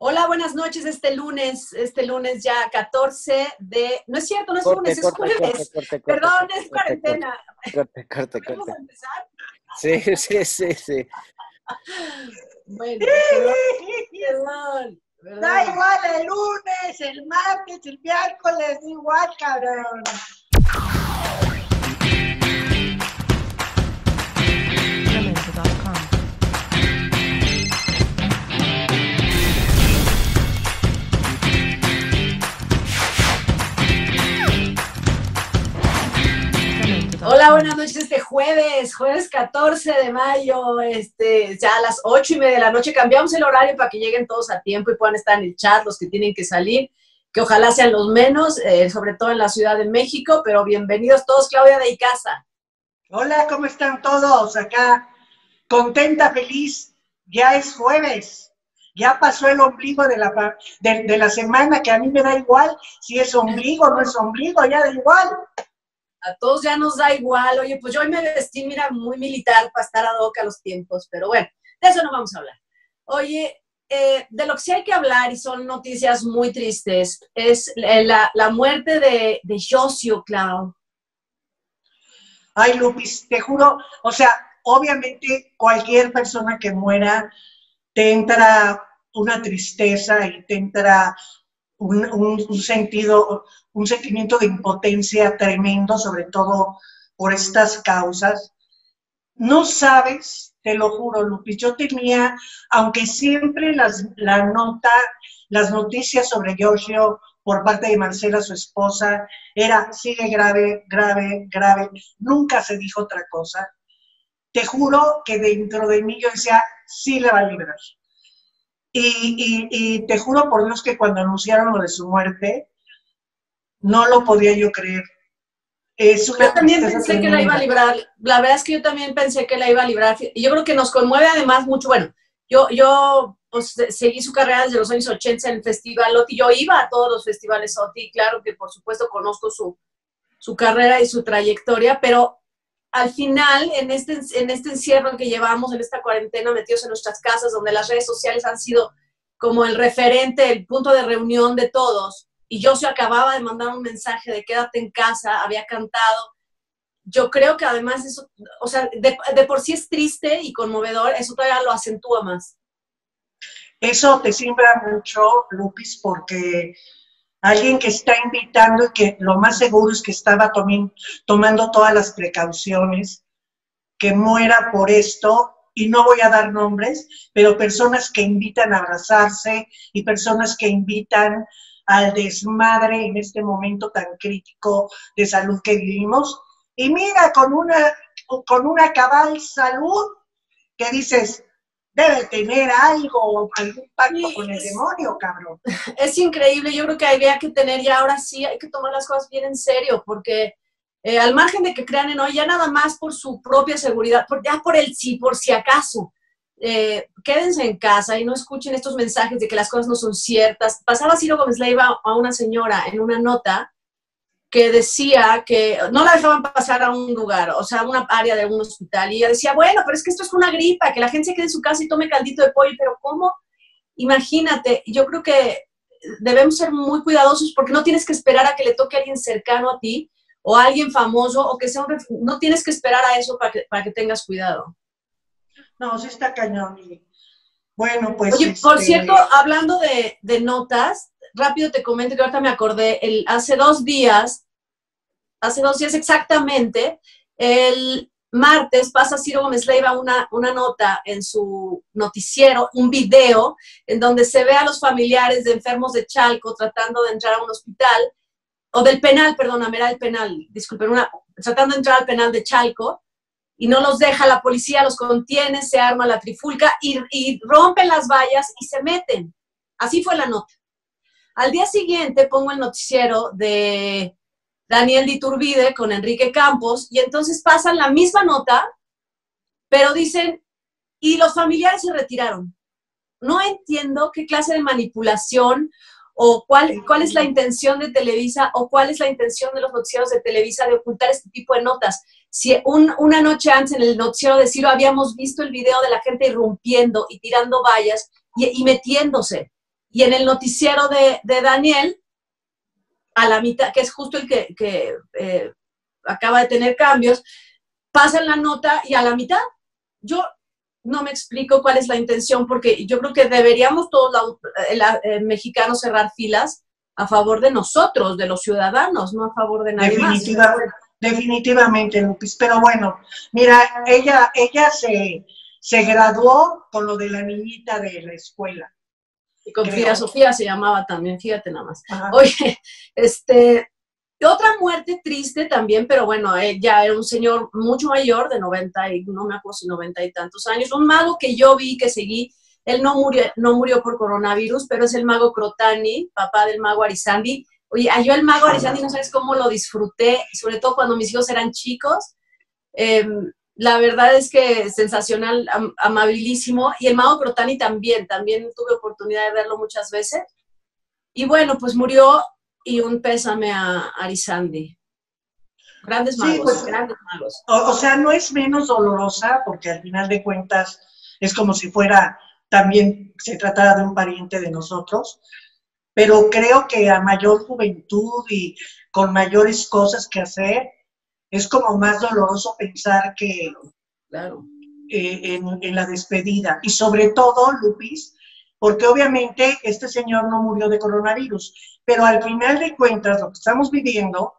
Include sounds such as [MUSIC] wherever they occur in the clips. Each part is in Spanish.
Hola, buenas noches. Este lunes, este lunes ya 14 de. No es cierto, no es lunes, es jueves. Perdón, es cuarentena. Corte, corte, corte. ¿Vamos a empezar? Sí, [LAUGHS] sí, sí, sí. bueno, perdón, perdón, Da igual el lunes, el martes, el miércoles, da igual, cabrón. Hola, buenas noches este jueves, jueves 14 de mayo, este, ya a las 8 y media de la noche. Cambiamos el horario para que lleguen todos a tiempo y puedan estar en el chat, los que tienen que salir, que ojalá sean los menos, eh, sobre todo en la Ciudad de México, pero bienvenidos todos, Claudia de Icaza. Hola, ¿cómo están todos? Acá, contenta, feliz, ya es jueves. Ya pasó el ombligo de la, de, de la semana, que a mí me da igual si es ombligo o no es ombligo, ya da igual a todos ya nos da igual. Oye, pues yo hoy me vestí, mira, muy militar para estar a boca a los tiempos, pero bueno, de eso no vamos a hablar. Oye, eh, de lo que sí hay que hablar, y son noticias muy tristes, es la, la muerte de, de Josio, Clau. Ay, Lupis, te juro, o sea, obviamente cualquier persona que muera te entra una tristeza y te entra un, sentido, un sentimiento de impotencia tremendo, sobre todo por estas causas. No sabes, te lo juro, Lupis, yo tenía, aunque siempre las, la nota, las noticias sobre Giorgio por parte de Marcela, su esposa, era, sigue grave, grave, grave, nunca se dijo otra cosa. Te juro que dentro de mí yo decía, sí le va a librar. Y, te juro por Dios que cuando anunciaron lo de su muerte, no lo podía yo creer. yo también pensé que la iba a librar. La verdad es que yo también pensé que la iba a librar. Y yo creo que nos conmueve además mucho. Bueno, yo, yo pues, seguí su carrera desde los años 80 en el Festival OTI. Yo iba a todos los festivales OTI. Claro que por supuesto conozco su, su carrera y su trayectoria, pero al final, en este, en este encierro que llevamos, en esta cuarentena, metidos en nuestras casas, donde las redes sociales han sido como el referente, el punto de reunión de todos, y yo se acababa de mandar un mensaje de quédate en casa, había cantado. Yo creo que además eso, o sea, de, por sí es triste y conmovedor, eso todavía lo acentúa más. Eso te siembra mucho, Lupis, porque alguien que está invitando y que lo más seguro es que estaba tomando todas las precauciones, que muera por esto, y no voy a dar nombres, pero personas que invitan a abrazarse y personas que invitan al desmadre en este momento tan crítico de salud que vivimos. Y mira, con una, con una cabal salud que dices, debe tener algo, algún pacto con el demonio, cabrón. Es increíble, yo creo que había que tener ya ahora sí, hay que tomar las cosas bien en serio, porque eh, al margen de que crean en hoy, ya nada más por su propia seguridad, por, ya por el sí, por si acaso, eh, quédense en casa y no escuchen estos mensajes de que las cosas no son ciertas. Pasaba Ciro Gómez Leiva a una señora en una nota que decía que no la dejaban pasar a un lugar, o sea, a una área de un hospital. Y ella decía, bueno, pero es que esto es una gripa, que la gente se quede en su casa y tome caldito de pollo, pero ¿cómo? Imagínate, yo creo que debemos ser muy cuidadosos porque no tienes que esperar a que le toque a alguien cercano a ti o a alguien famoso o que sea un... No tienes que esperar a eso para que, para que tengas cuidado. No, sí está cañón. Bueno, pues... Oye, por este, cierto, hablando de, de notas, rápido te comento que ahorita me acordé, el, hace dos días, hace dos días exactamente, el martes pasa Ciro Gómez Leiva una, una nota en su noticiero, un video, en donde se ve a los familiares de enfermos de Chalco tratando de entrar a un hospital, o del penal, perdóname, era el penal, disculpen, una, tratando de entrar al penal de Chalco, y no los deja la policía, los contiene, se arma la trifulca y, y rompen las vallas y se meten. Así fue la nota. Al día siguiente pongo el noticiero de Daniel Diturbide con Enrique Campos y entonces pasan la misma nota, pero dicen, y los familiares se retiraron. No entiendo qué clase de manipulación o cuál, cuál es la intención de Televisa o cuál es la intención de los noticieros de Televisa de ocultar este tipo de notas. Si una noche antes en el noticiero de Ciro habíamos visto el video de la gente irrumpiendo y tirando vallas y metiéndose Y en el noticiero de, Daniel, a la mitad, que es justo el que, eh, acaba de tener cambios, pasan la nota y a la mitad, yo no me explico cuál es la intención, porque yo creo que deberíamos todos los mexicanos cerrar filas a favor de nosotros, de los ciudadanos, no a favor de nadie más. Definitivamente, Lupis. Pero bueno, mira, ella, ella se, se graduó con lo de la niñita de la escuela. Y con Frida Sofía se llamaba también, fíjate nada más. Oye, [LAUGHS] este, otra muerte triste también, pero bueno, ella era un señor mucho mayor, de 90 y no me acuerdo si 90 y tantos años, un mago que yo vi, que seguí, él no murió, no murió por coronavirus, pero es el mago Crotani, papá del mago Arizandi. Oye, yo el mago Arizandi no sabes cómo lo disfruté, sobre todo cuando mis hijos eran chicos. Em, la verdad es que sensacional, amabilísimo. Y el mago Crotani también, también tuve oportunidad de verlo muchas veces. Y bueno, pues murió y un pésame a Arizandi. Grandes magos, pues, grandes magos. o, sea, no es menos dolorosa porque al final de cuentas es como si fuera también se trataba de un pariente de nosotros, pero creo que a mayor juventud y con mayores cosas que hacer, es como más doloroso pensar que claro. Eh, en, en, la despedida. Y sobre todo, Lupis, porque obviamente este señor no murió de coronavirus, pero al final de cuentas lo que estamos viviendo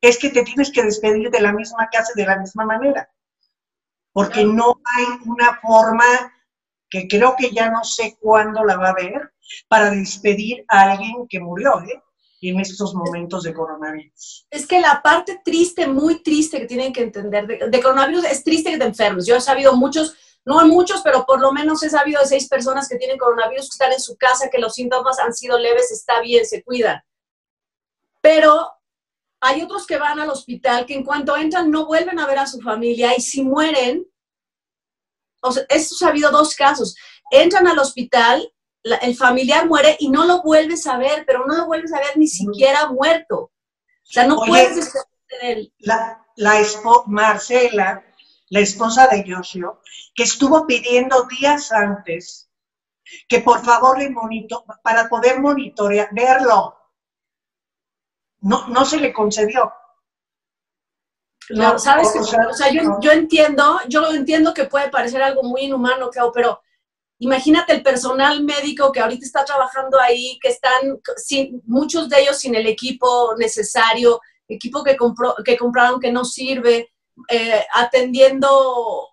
es que te tienes que despedir de la misma casa de la misma manera, porque no hay una forma que creo que ya no sé cuándo la va a ver, para despedir a alguien que murió, ¿eh? En estos momentos de coronavirus. Es que la parte triste, muy triste que tienen que entender de, coronavirus es triste que te enfermes. Yo he sabido muchos, no muchos, pero por lo menos he sabido de seis personas que tienen coronavirus que están en su casa, que los síntomas han sido leves, está bien, se cuidan. Pero hay otros que van al hospital que en cuanto entran no vuelven a ver a su familia y si mueren, o sea, esto ha habido dos casos. Entran al hospital, el familiar muere y no lo vuelves a ver, pero no lo vuelves a ver ni siquiera muerto. O sea, no puedes estar de él. La, la Marcela, la esposa de Yoshio, que estuvo pidiendo días antes que por favor le monito, para poder monitorear, verlo. No, no se le concedió. No, sabes que, o sea, yo, entiendo, yo entiendo que puede parecer algo muy inhumano, pero imagínate el personal médico que ahorita está trabajando ahí, que están sin, muchos de ellos sin el equipo necesario, equipo que, compró, que compraron que no sirve, eh, atendiendo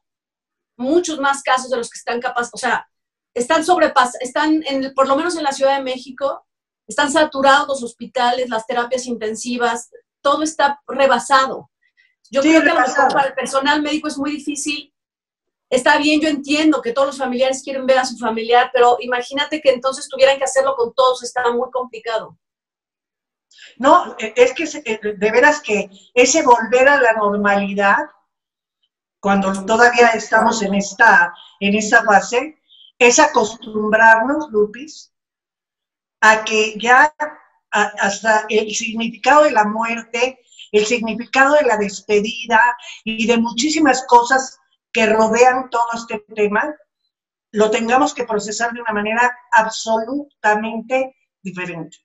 muchos más casos de los que están capaces, o sea, están sobrepas, están en, por lo menos en la Ciudad de México, están saturados los hospitales, las terapias intensivas, todo está rebasado. Yo creo que a lo mejor para el personal médico es muy difícil. Está bien, yo entiendo que todos los familiares quieren ver a su familiar, pero imagínate que entonces tuvieran que hacerlo con todos, está muy complicado. No, e, es que eh, de veras que ese volver a la normalidad, cuando todavía estamos en esta, en esta fase, es acostumbrarnos, Lupis, a que ya hasta el significado de la muerte el significado de la despedida y de muchísimas cosas que rodean todo este tema, lo tengamos que procesar de una manera absolutamente diferente.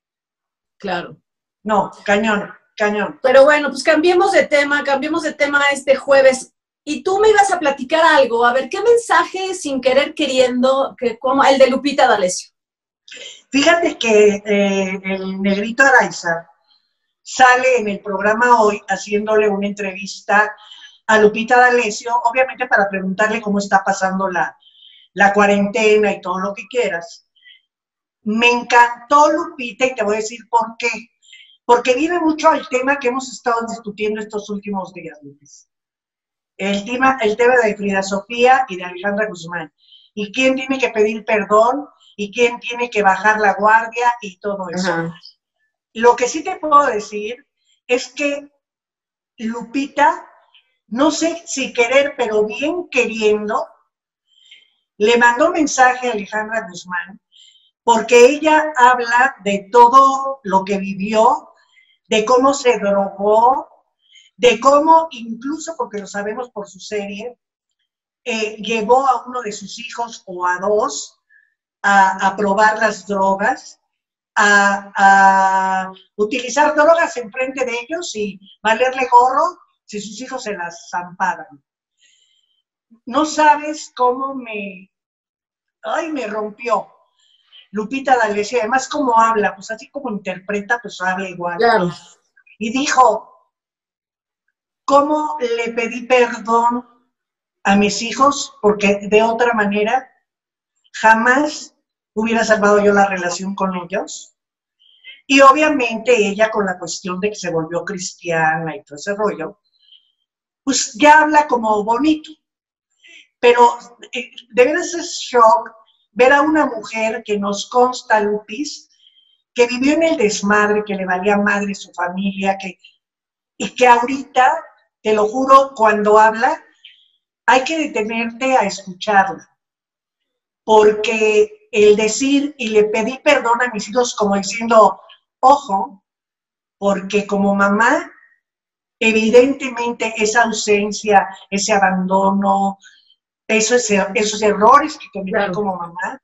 Claro. No, cañón, cañón. Pero bueno, pues cambiemos de tema, cambiemos de tema este jueves. Y tú me ibas a platicar algo, a ver, ¿qué mensaje sin querer queriendo, que como el de Lupita D'Alessio? Fíjate que eh, el negrito Araiza sale en el programa hoy haciéndole una entrevista a Lupita D'Alessio, obviamente para preguntarle cómo está pasando la, la cuarentena y todo lo que quieras. Me encantó Lupita y te voy a decir por qué. Porque vive mucho al tema que hemos estado discutiendo estos últimos días, Lupis. El tema, el tema de Frida Sofía y de Alejandra Guzmán. Y quién tiene que pedir perdón y quién tiene que bajar la guardia y todo eso. Lo que sí te puedo decir es que Lupita, no sé si querer, pero bien queriendo, le mandó mensaje a Alejandra Guzmán, porque ella habla de todo lo que vivió, de cómo se drogó, de cómo, incluso porque lo sabemos por su serie, eh, llevó a uno de sus hijos o a dos a, probar las drogas, a, utilizar drogas en frente de ellos y valerle gorro si sus hijos se las zamparan. No sabes cómo me, ay, me rompió. Lupita D'Alessio, además cómo habla, pues así como interpreta, pues habla igual. Claro. Y dijo, ¿cómo le pedí perdón a mis hijos? Porque de otra manera jamás hubiera salvado yo la relación con ellos. Y obviamente ella con la cuestión de que se volvió cristiana y todo ese rollo, pues ya habla como bonito. Pero eh, de veras es shock ver a una mujer que nos consta, Lupis, que vivió en el desmadre, que le valía madre su familia, que, y que ahorita, te lo juro, cuando habla, hay que detenerte a escucharla. Porque el decir, y le pedí perdón a mis hijos como diciendo, ojo, porque como mamá, evidentemente esa ausencia, ese abandono, esos, esos errores que cometí como mamá,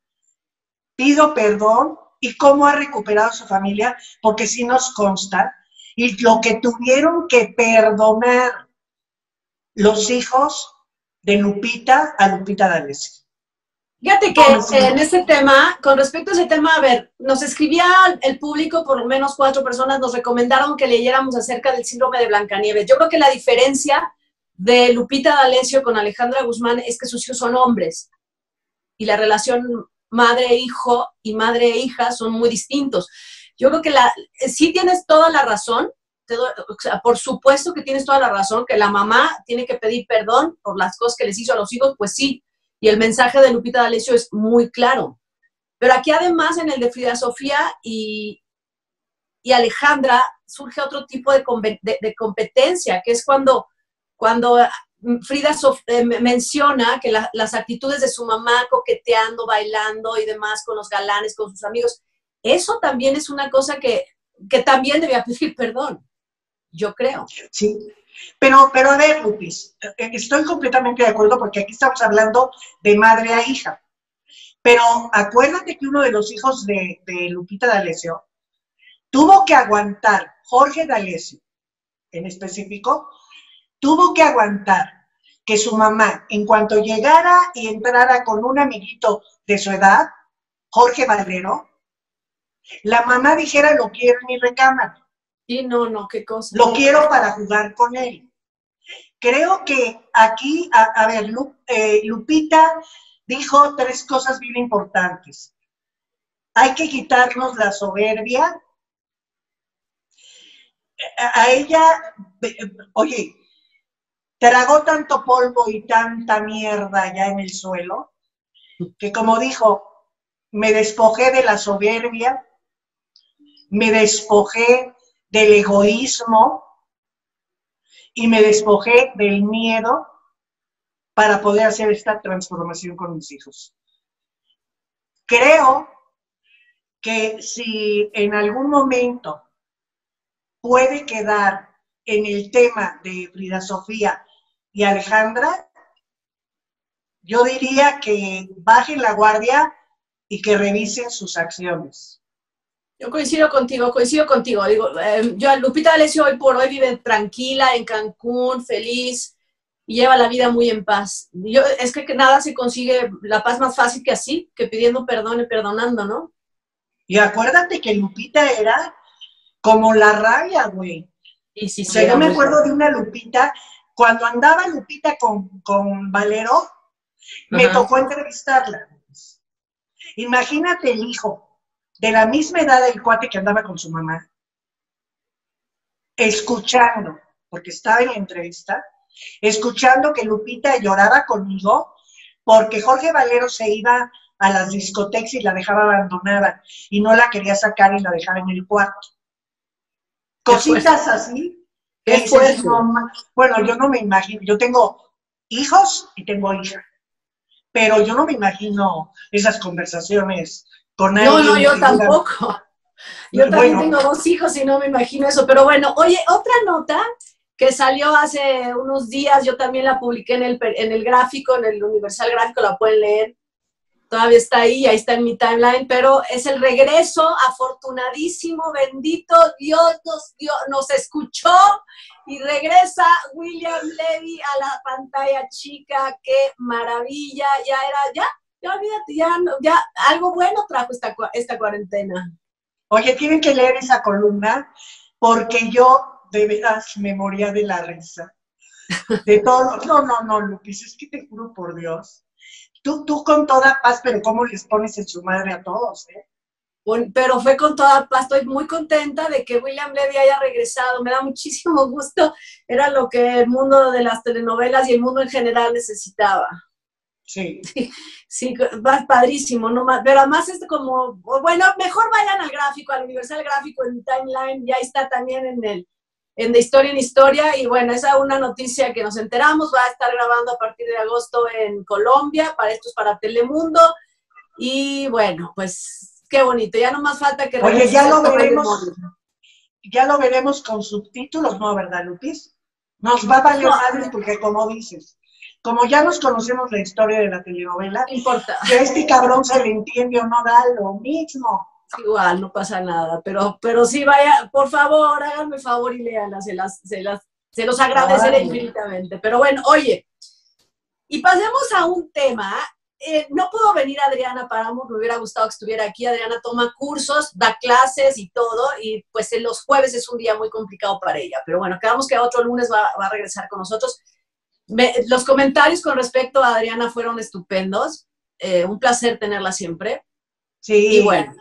pido perdón y cómo ha recuperado su familia, porque sí nos consta, y lo que tuvieron que perdonar los hijos de Lupita a Lupita D'Alessio. Fíjate que en ese tema, con respecto a ese tema, a ver, nos escribía el público, por lo menos cuatro personas nos recomendaron que leyéramos acerca del síndrome de Blancanieves. Yo creo que la diferencia de Lupita D'Alessio con Alejandra Guzmán es que sus hijos son hombres y la relación madre-hijo y madre-hija son muy distintos. Yo creo que la, sí tienes toda la razón, por supuesto que tienes toda la razón, que la mamá tiene que pedir perdón por las cosas que les hizo a los hijos, pues sí, y el mensaje de Lupita D'Alessio es muy claro. Pero aquí además en el de Frida Sofía y, y Alejandra surge otro tipo de, competencia, que es cuando, cuando mm, Frida eh, menciona que las actitudes de su mamá coqueteando, bailando y demás con los galanes, con sus amigos, eso también es una cosa que, que también debía pedir perdón, yo creo. Sí, pero, pero a ver, Lupis, eh, estoy completamente de acuerdo porque aquí estamos hablando de madre a hija. Pero acuérdate que uno de los hijos de, Lupita D'Alessio tuvo que aguantar, Jorge D'Alessio en específico, tuvo que aguantar que su mamá, en cuanto llegara y entrara con un amiguito de su edad, Jorge Valero, la mamá dijera lo quiero en mi recámara. Sí, no, no, qué cosa. Lo quiero para jugar con él. Creo que aquí, a, ver, eh, Lupita dijo tres cosas bien importantes. Hay que quitarnos la soberbia. A, a ella, oye, tragó tanto polvo y tanta mierda ya en el suelo, que como dijo, me despojé de la soberbia, me despojé del egoísmo y me despojé del miedo para poder hacer esta transformación con mis hijos. Creo que si en algún momento puede quedar en el tema de Frida Sofía y Alejandra, yo diría que bajen la guardia y que revisen sus acciones. Yo coincido contigo, coincido contigo. Digo, eh, yo, Lupita D'Alessio hoy por hoy vive tranquila en Cancún, feliz y lleva la vida muy en paz. Yo, es que nada se consigue la paz más fácil que así, que pidiendo perdón y perdonando, ¿no? Y acuérdate que Lupita era como la rabia, güey. Y sí, sí, yo me acuerdo de una Lupita, cuando andaba Lupita con, con Valero, me tocó entrevistarla. Imagínate el hijo, de la misma edad del cuate que andaba con su mamá, escuchando, porque estaba en la entrevista, escuchando que Lupita lloraba conmigo porque Jorge Valero se iba a las discotecas y la dejaba abandonada y no la quería sacar y la dejaba en el cuarto. Cositas así. bueno, yo no me imagino, yo tengo hijos y tengo hija, pero yo no me imagino esas conversaciones no, no, yo tampoco. [LAUGHS] Yo también tengo dos hijos y no me imagino eso. Pero bueno, oye, otra nota que salió hace unos días, yo también la publiqué en el, en el gráfico, en el Universal Gráfico, la pueden leer. todavía está ahí, ahí está en mi timeline, pero es el regreso afortunadísimo, bendito Dios nos, nos escuchó y regresa William Levy a la pantalla chica, qué maravilla, ya era, ya, ya olvídate, ya, ya algo bueno trajo esta, esta cuarentena. Oye, tienen que leer esa columna porque yo de veras me moría de la risa. De todo, [LAUGHS] no, no, no, Lupis, es que te juro por Dios Tú, tú con toda paz, pero ¿cómo les pones en su madre a todos? Eh? pero fue con toda paz. Estoy muy contenta de que William Levy haya regresado. Me da muchísimo [LAUGHS] gusto. Era lo que el mundo de las telenovelas y el mundo en general necesitaba. [LAUGHS] Sí. Sí, va padrísimo, ¿no? pero además es como, bueno, mejor vayan al gráfico, al Universal Gráfico en Timeline, ya está también en el, en De Historia en Historia. Y bueno, esa es una noticia que nos enteramos. Va a estar grabando a partir de agosto en Colombia. Para esto es para Telemundo. Y bueno, pues qué bonito. Ya no más falta que... Oye, ya lo veremos. Ya lo veremos con subtítulos, ¿no? ¿Verdad, Lupis? Nos va a valer no, porque como dices, como ya nos conocemos la historia de la telenovela, importa. que a este cabrón se le entiende o no da lo mismo igual, no pasa nada, pero, pero sí vaya, por favor, háganme favor y léanla, se las, se las, se los agradeceré infinitamente. Pero bueno, oye, y pasemos a un tema. Eh, no pudo venir Adriana Paramo, me hubiera gustado que estuviera aquí. Adriana toma cursos, da clases y todo, y pues en los jueves es un día muy complicado para ella. Pero bueno, quedamos que otro lunes va, a regresar con nosotros. Los comentarios con respecto a Adriana fueron estupendos. Eh, un placer tenerla siempre. Sí. Y bueno,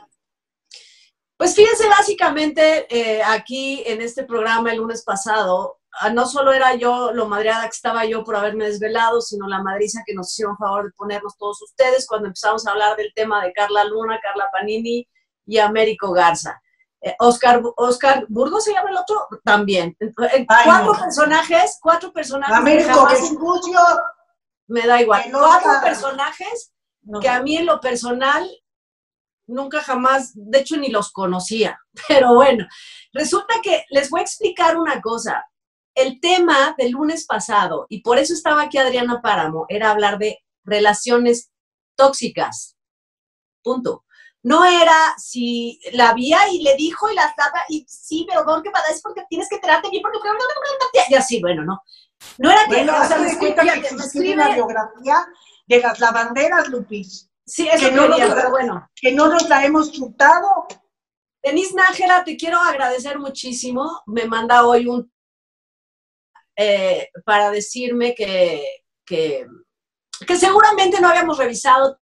pues fíjense, básicamente eh, aquí en este programa el lunes pasado, ah, no solo era yo lo madreada que estaba yo por haberme desvelado, sino la madriza que nos hicieron favor de ponernos todos ustedes cuando empezamos a hablar del tema de Carla Luna, Carla Panini y Américo Garza. Eh, Oscar, Oscar Burgos se llama el otro también. Eh, cuatro personajes, cuatro personajes. Américo me da igual. Cuatro personajes que a mí en lo personal nunca jamás, de hecho ni los conocía, [LAUGHS] pero bueno, resulta que les voy a explicar una cosa. El tema del lunes pasado, y por eso estaba aquí Adriana Páramo, era hablar de relaciones tóxicas. Punto. No era si la vía y le dijo y la estaba, y sí, pero ¿por qué es porque tienes que tratarte bien, porque y así, bueno, no. No era que, o sea, me, escribe, una biografía de las lavanderas, Lupis. Sí, eso que no, pero bueno. Que no nos la hemos chutado. Denise Nájera, te quiero agradecer muchísimo. Me manda hoy un eh, para decirme que, que, seguramente no habíamos revisado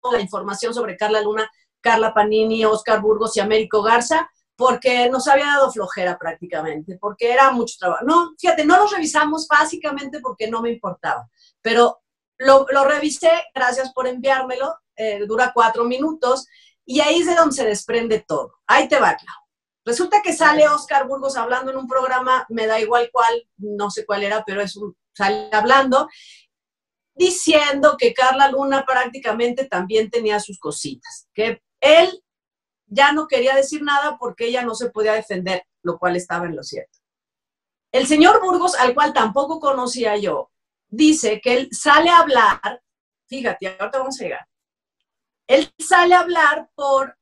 toda la información sobre Carla Luna, Carla Panini, Oscar Burgos y Américo Garza, porque nos había dado flojera prácticamente, porque era mucho trabajo. No, fíjate, no los revisamos básicamente porque no me importaba, pero lo, revisé, gracias por enviármelo, eh, dura cuatro minutos, y ahí es de donde se desprende todo. Ahí te va, Clau. Resulta que sale Oscar Burgos hablando en un programa, me da igual cuál, no sé cuál era, pero es un, sale hablando, diciendo que Carla Luna prácticamente también tenía sus cositas, que él ya no quería decir nada porque ella no se podía defender, lo cual estaba en lo cierto. El señor Burgos, al cual tampoco conocía yo, dice que él sale a hablar, fíjate, ahorita vamos a llegar, él sale a hablar por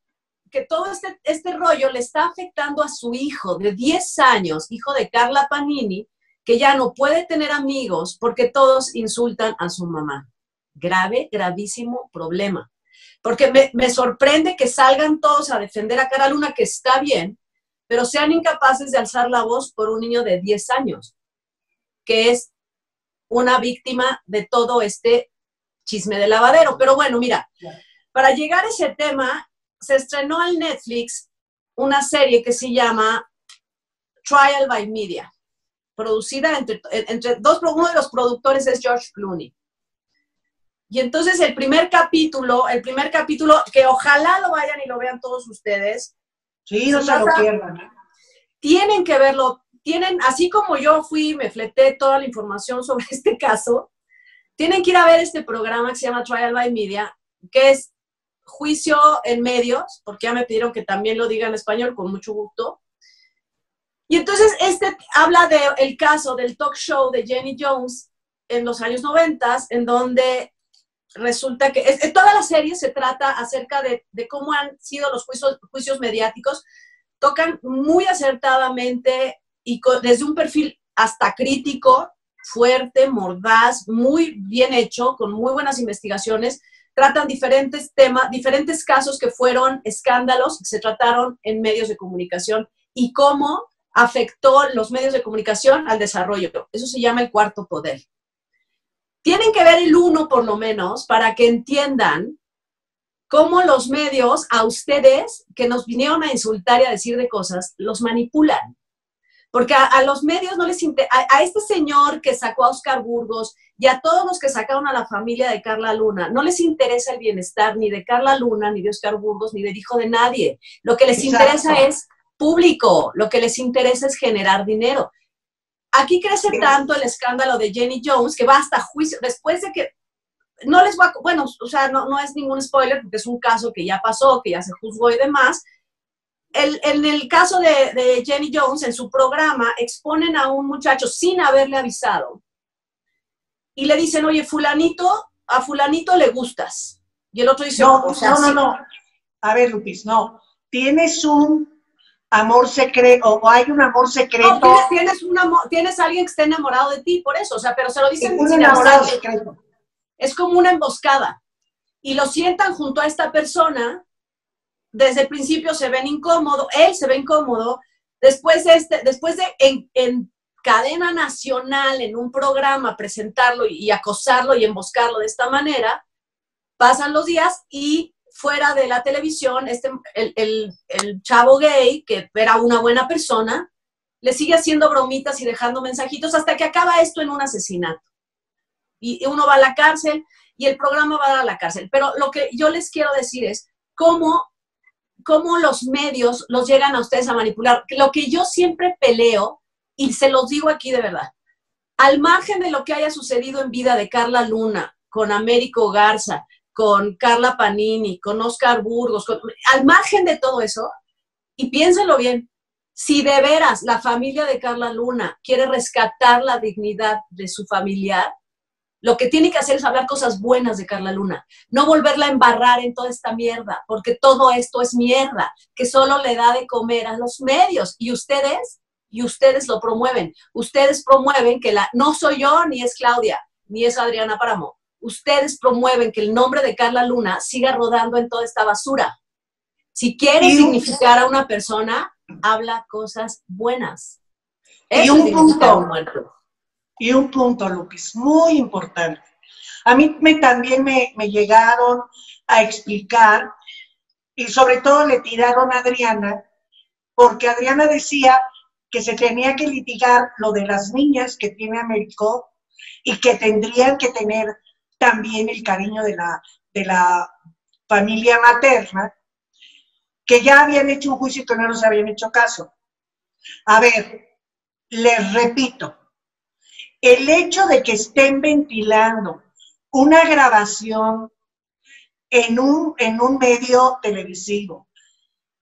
que todo este, este rollo le está afectando a su hijo de 10 años, hijo de Carla Panini, que ya no puede tener amigos porque todos insultan a su mamá. Grave, gravísimo problema. Porque me, me sorprende que salgan todos a defender a Cara Luna, que está bien, pero sean incapaces de alzar la voz por un niño de 10 años, que es una víctima de todo este chisme de lavadero. Pero bueno, mira, para llegar a ese tema, se estrenó en Netflix una serie que se llama Trial by Media, producida entre, entre dos, uno de los productores es George Clooney. Y entonces el primer capítulo, el primer capítulo, que ojalá lo vayan y lo vean todos ustedes. Sí, no se, lo pierdan. ¿eh? Tienen que verlo tienen, así como yo fui, me fleté toda la información [LAUGHS] sobre este caso, tienen que ir a ver este programa que se llama Trial by Media, que es juicio en medios, porque ya me pidieron que también lo diga en español, con mucho gusto. Y entonces este habla del el caso del talk show de Jenny Jones en los años 90, en donde resulta que es, toda la serie se trata acerca de, cómo han sido los juicios, mediáticos, tocan muy acertadamente y desde un perfil hasta crítico, fuerte, mordaz, muy bien hecho, con muy buenas investigaciones, tratan diferentes temas, diferentes casos que fueron escándalos que se trataron en medios de comunicación y cómo afectó los medios de comunicación al desarrollo. Eso se llama el cuarto poder. Tienen que ver el uno por lo menos para que entiendan cómo los medios a ustedes que nos vinieron a insultar y a decir de cosas, los manipulan. Porque a, los medios no les interesa, a, este señor que sacó a Oscar Burgos y a todos los que sacaron a la familia de Carla Luna, no les interesa el bienestar ni de Carla Luna, ni de Oscar Burgos, ni del hijo de nadie. Lo que les interesa es público, lo que les interesa es generar dinero. Aquí crece tanto el escándalo de Jenny Jones que va hasta juicio, después de que, no les va, bueno, o sea, no, no es ningún spoiler porque es un caso que ya pasó, que ya se juzgó y demás, en el caso de, Jenny Jones, en su programa, exponen a un muchacho sin haberle avisado y le dicen, oye, fulanito, a fulanito le gustas. Y el otro dice, no, no, no, no. A ver, Lupis, no. Tienes un amor secreto, o hay un amor secreto. No, tienes, un amor, tienes alguien que esté enamorado de ti, por eso, o sea, pero se lo dicen un enamorado secreto. Es como una emboscada. Y lo sientan junto a esta persona desde el principio se ven incómodo, él se ve incómodo, después de, este, después de en, cadena nacional, en un programa, presentarlo y, acosarlo y emboscarlo de esta manera, pasan los días y fuera de la televisión, este, el, chavo gay, que era una buena persona, le sigue haciendo bromitas y dejando mensajitos hasta que acaba esto en un asesinato. Y uno va a la cárcel y el programa va a la cárcel. Pero lo que yo les quiero decir es cómo cómo los medios los llegan a ustedes a manipular. Lo que yo siempre peleo, y se los digo aquí de verdad, al margen de lo que haya sucedido en vida de Carla Luna, con Américo Garza, con Carla Panini, con Oscar Burgos, al margen de todo eso, y piénsenlo bien, si de veras la familia de Carla Luna quiere rescatar la dignidad de su familiar, lo que tiene que hacer es hablar cosas buenas de Carla Luna, no volverla a embarrar en toda esta mierda, porque todo esto es mierda, que solo le da de comer a los medios. Y ustedes, y ustedes lo promueven. Ustedes promueven que la, no soy yo, ni es Claudia, ni es Adriana Paramo. Ustedes promueven que el nombre de Carla Luna siga rodando en toda esta basura. Si quieres significar a una persona, habla cosas buenas. y un punto, y un punto, Lupis, muy importante. A mí me, también me, llegaron a explicar y sobre todo le tiraron a Adriana, porque Adriana decía que se tenía que litigar lo de las niñas que tiene Américo y que tendrían que tener también el cariño de la, de la familia materna, que ya habían hecho un juicio y que no nos habían hecho caso. A ver, les repito, el hecho de que estén ventilando una grabación en un, en un medio televisivo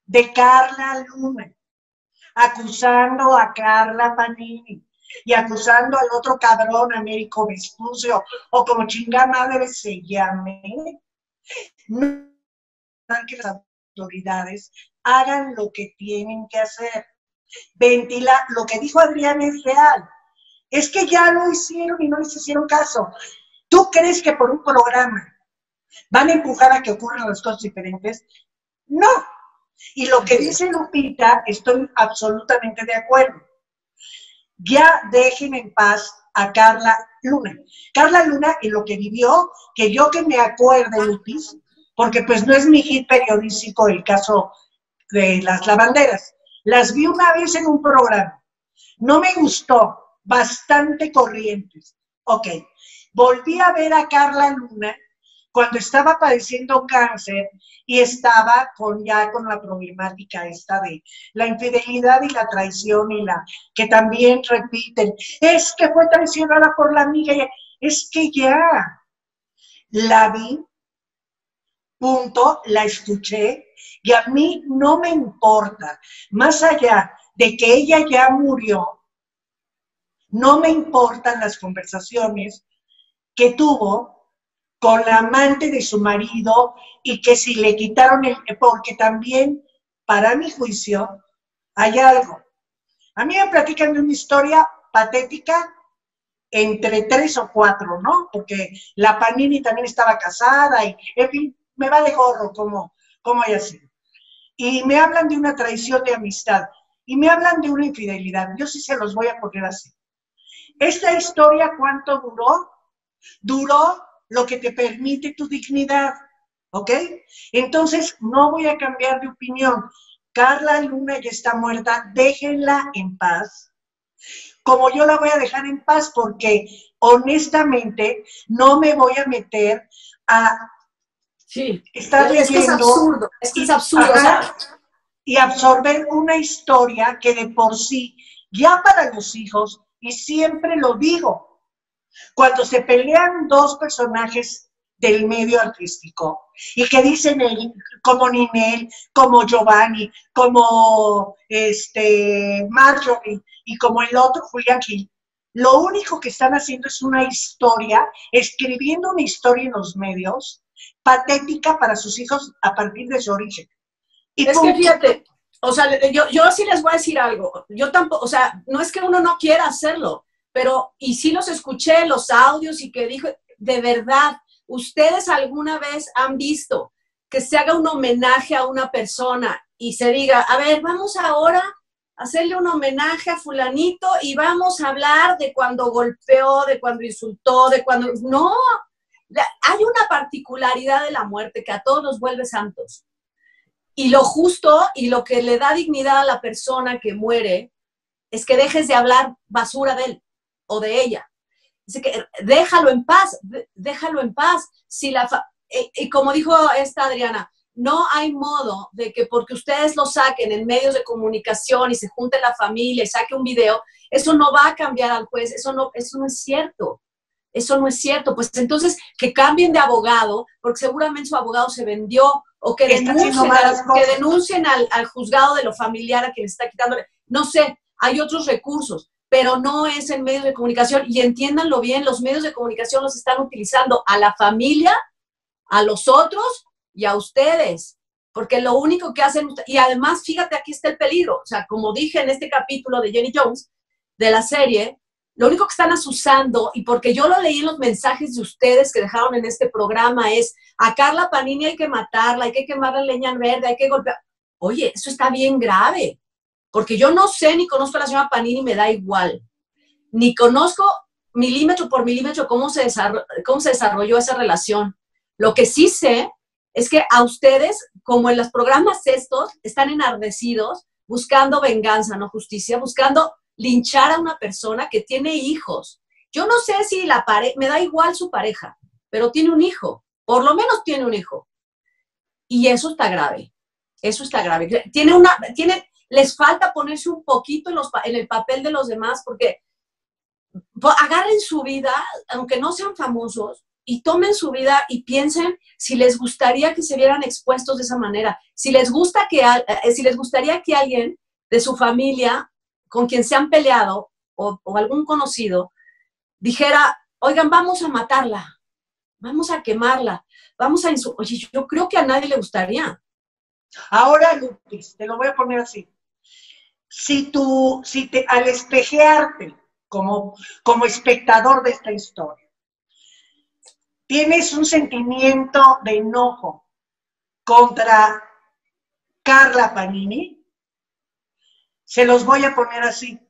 de Carla Luna, acusando a Carla Panini y acusando al otro cabrón Américo Vespucio, o como chingada madre se llame, no que las autoridades hagan lo que tienen que hacer. Ventila, lo que dijo Adrián es real es que ya lo hicieron y no les hicieron caso. ¿Tú crees que por un programa van a empujar a que ocurran las cosas diferentes? No. Y lo que dice Lupita, estoy absolutamente de acuerdo. Ya dejen en paz a Carla Luna. Carla Luna en lo que vivió, que yo que me acuerde, Lupis, porque pues no es mi hit periodístico el caso de las lavanderas. Las vi una vez en un programa. No me gustó, bastante corrientes. Ok, volví a ver a Carla Luna cuando estaba padeciendo cáncer y estaba con ya con la problemática esta de la infidelidad y la traición y la que también repiten, es que fue traicionada por la amiga, es que ya la vi, punto, la escuché y a mí no me importa, más allá de que ella ya murió, no me importan las conversaciones que tuvo con la amante de su marido y que si le quitaron el, porque también, para mi juicio, hay algo. A mí me platican de una historia patética entre tres o cuatro, ¿no? Porque la Panini también estaba casada y, en fin, me vale gorro como, como haya sido. Y me hablan de una traición de amistad y me hablan de una infidelidad. Yo sí se los voy a poner así. Esta historia, ¿cuánto duró? Duró lo que te permite tu dignidad, ¿ok? Entonces, no voy a cambiar de opinión. Carla Luna ya está muerta, déjenla en paz. Como yo la voy a dejar en paz porque honestamente no me voy a meter a sí, estar es es absurdo, es que es absurdo. y absorber una historia que de por sí, ya para los hijos, y siempre lo digo, cuando se pelean dos personajes del medio artístico y que dicen como Ninel, como Giovanni, como este Marjorie y como el otro Julián Gil, lo único que están haciendo es una historia, escribiendo una historia en los medios, patética para sus hijos a partir de su origen. Y es que fíjate, o sea, yo, yo sí les voy a decir algo, yo tampoco, o sea, no es que uno no quiera hacerlo, pero, y sí los escuché, los audios y que dijo, de verdad, ¿ustedes alguna vez han visto que se haga un homenaje a una persona y se diga, a ver, vamos ahora a hacerle un homenaje a fulanito y vamos a hablar de cuando golpeó, de cuando insultó, de cuando... No, hay una particularidad de la muerte que a todos nos vuelve santos. Y lo justo y lo que le da dignidad a la persona que muere es que dejes de hablar basura de él o de ella. Dice que déjalo en paz, déjalo en paz. Si la y, como dijo esta Adriana, no hay modo de que porque ustedes lo saquen en medios de comunicación y se junte la familia y saque un video, eso no va a cambiar al juez, eso no, eso no es cierto. Eso no es cierto. Pues entonces que cambien de abogado, porque seguramente su abogado se vendió, o que denuncien, que denuncien al, al, juzgado de lo familiar a quien está quitando. No sé, hay otros recursos pero no es en medios de comunicación. Y entiéndanlo bien, los medios de comunicación los están utilizando a la familia, a los otros y a ustedes. Porque lo único que hacen, y además, fíjate, aquí está el peligro. O sea, como dije en este capítulo de Jenny Jones, de la serie, lo único que están asusando, y porque yo lo leí en los mensajes de ustedes que dejaron en este programa, es a Carla Panini hay que matarla, hay que quemarla en leña verde, hay que golpear. Oye, eso está bien grave porque yo no sé ni conozco a la señora Panini, me da igual. Ni conozco milímetro por milímetro cómo se, cómo se desarrolló esa relación. Lo que sí sé es que a ustedes, como en los programas estos, están enardecidos buscando venganza, no justicia, buscando linchar a una persona que tiene hijos. Yo no sé si la pareja, me da igual su pareja, pero tiene un hijo, por lo menos tiene un hijo. Y eso está grave, eso está grave. Tiene una, tiene, les falta ponerse un poquito en, el papel de los demás, porque agarren su vida, aunque no sean famosos, y tomen su vida y piensen si les gustaría que se vieran expuestos de esa manera, si les, gusta que, eh, si les gustaría que alguien de su familia con quien se han peleado o, algún conocido dijera, oigan, vamos a matarla, vamos a quemarla, vamos a... Oye, yo creo que a nadie le gustaría. Ahora, Lupis, te lo voy a poner así si tú, si te, al espejearte como, como espectador de esta historia, tienes un sentimiento de enojo contra Carla Panini, se los voy a poner así.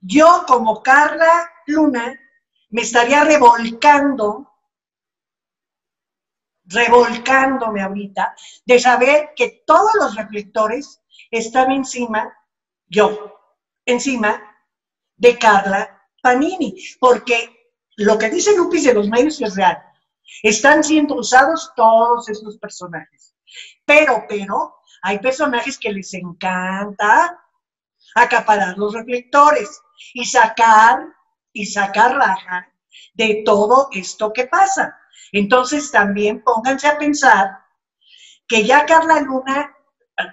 Yo como Carla Luna me estaría revolcando, revolcándome ahorita, de saber que todos los reflectores están encima yo encima de Carla Panini, porque lo que dice Lupis de los medios es real. Están siendo usados todos estos personajes. Pero, pero, hay personajes que les encanta acaparar los reflectores y sacar, y sacar raja de todo esto que pasa. Entonces también pónganse a pensar que ya Carla Luna,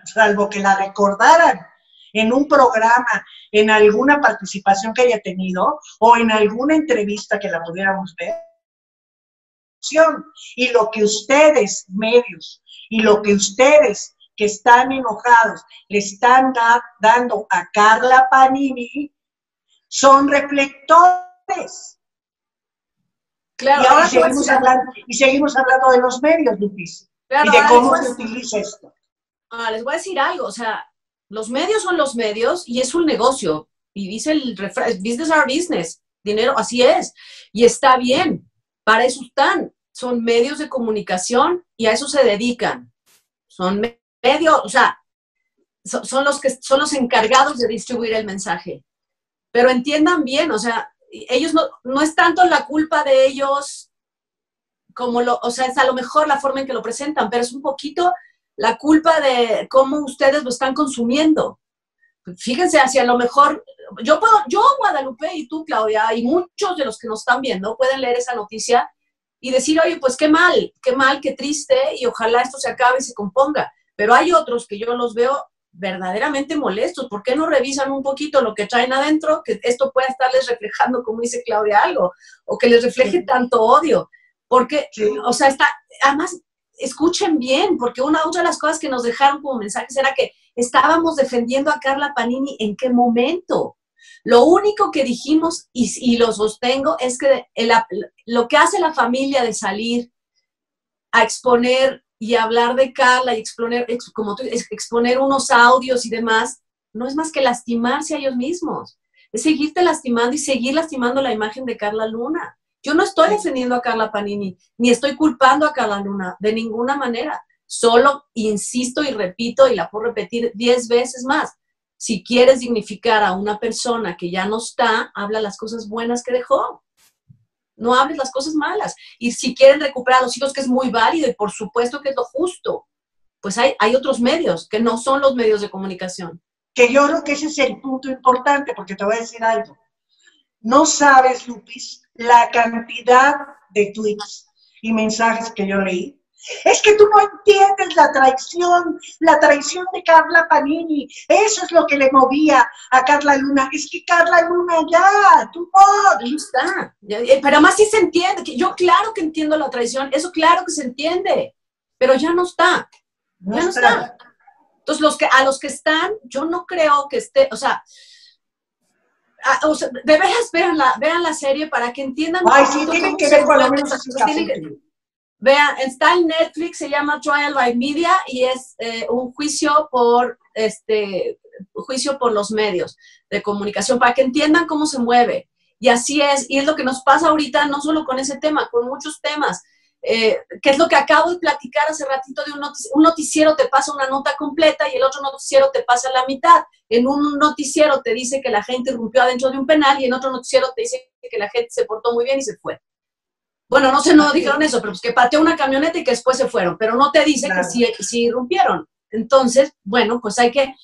salvo que la recordaran en un programa, en alguna participación que haya tenido o en alguna entrevista que la pudiéramos ver. Y lo que ustedes, medios, y lo que ustedes que están enojados le están dando a Carla Panini son reflectores. Claro, y ahora seguimos hablando, y seguimos hablando de los medios, Lupis, y de cómo se utiliza esto. Ah, les voy a decir algo, o sea, los medios son los medios y es un negocio. Y dice el business are business, dinero, así es. Y está bien, para eso están. Son medios de comunicación y a eso se dedican. Son medios, o sea, son, los que son los encargados de distribuir el mensaje. Pero entiendan bien, o sea, ellos no, no es tanto la culpa de ellos como lo, o sea, es a lo mejor la forma en que lo presentan, pero es un poquito la culpa de cómo ustedes lo están consumiendo. Fíjense, hacia lo mejor, yo puedo, yo, Guadalupe, y tú, Claudia, y muchos de los que nos están viendo pueden leer esa noticia y decir, oye, pues qué mal, qué mal, qué triste, y ojalá esto se acabe y se componga. Pero hay otros que yo los veo verdaderamente molestos. ¿Por qué no revisan un poquito lo que traen adentro? Que esto pueda estarles reflejando, como dice Claudia, algo, o que les refleje tanto odio. Porque, o sea, está, además, escuchen bien, porque una otra de las cosas que nos dejaron como mensajes era que estábamos defendiendo a Carla Panini en qué momento. Lo único que dijimos, y, lo sostengo, es que lo que hace la familia de salir a exponer y hablar de Carla y exponer, como tú, exponer unos audios y demás, no es más que lastimarse a ellos mismos. Es seguirte lastimando y seguir lastimando la imagen de Carla Luna. Yo no estoy defendiendo a Carla Panini, ni estoy culpando a Carla Luna, de ninguna manera. Solo insisto y repito, y la puedo repetir diez veces más. Si quieres dignificar a una persona que ya no está, habla las cosas buenas que dejó. No hables las cosas malas. Y si quieren recuperar a los hijos, que es muy válido y por supuesto que es lo justo, pues hay, hay otros medios que no son los medios de comunicación. Que yo creo que ese es el punto importante, porque te voy a decir algo. No sabes, Lupis, la cantidad de tweets y mensajes que yo leí. Es que tú no entiendes la traición, la traición de Carla Panini. Eso es lo que le movía a Carla Luna. Es que Carla Luna ya, tú no. Ahí está. Eh, pero además sí se entiende. Yo claro que entiendo la traición. Eso claro que se entiende. Pero ya no está. ya no está. Entonces, los que, a los que están, yo no creo que esté, o sea, Ah, de veras vean la, vean la serie para que entiendan. Ay, sí, tienen que ver con lo menos Vean, está en Netflix, se llama Trial by Media y es eh, un juicio por este juicio por los medios de comunicación para que entiendan cómo se mueve. Y así es, y es lo que nos pasa ahorita, no solo con ese tema, con muchos temas. Eh, que es lo que acabo de platicar hace ratito de un, un noticiero te pasa una nota completa y el otro noticiero te pasa la mitad. En un noticiero te dice que la gente irrumpió adentro de un penal y en otro noticiero te dice que la gente se portó muy bien y se fue. Bueno, no sé, no dijeron eso, pero pues que pateó una camioneta y que después se fueron, pero no te dice que sí, sí irrumpieron. Entonces, bueno, pues hay que,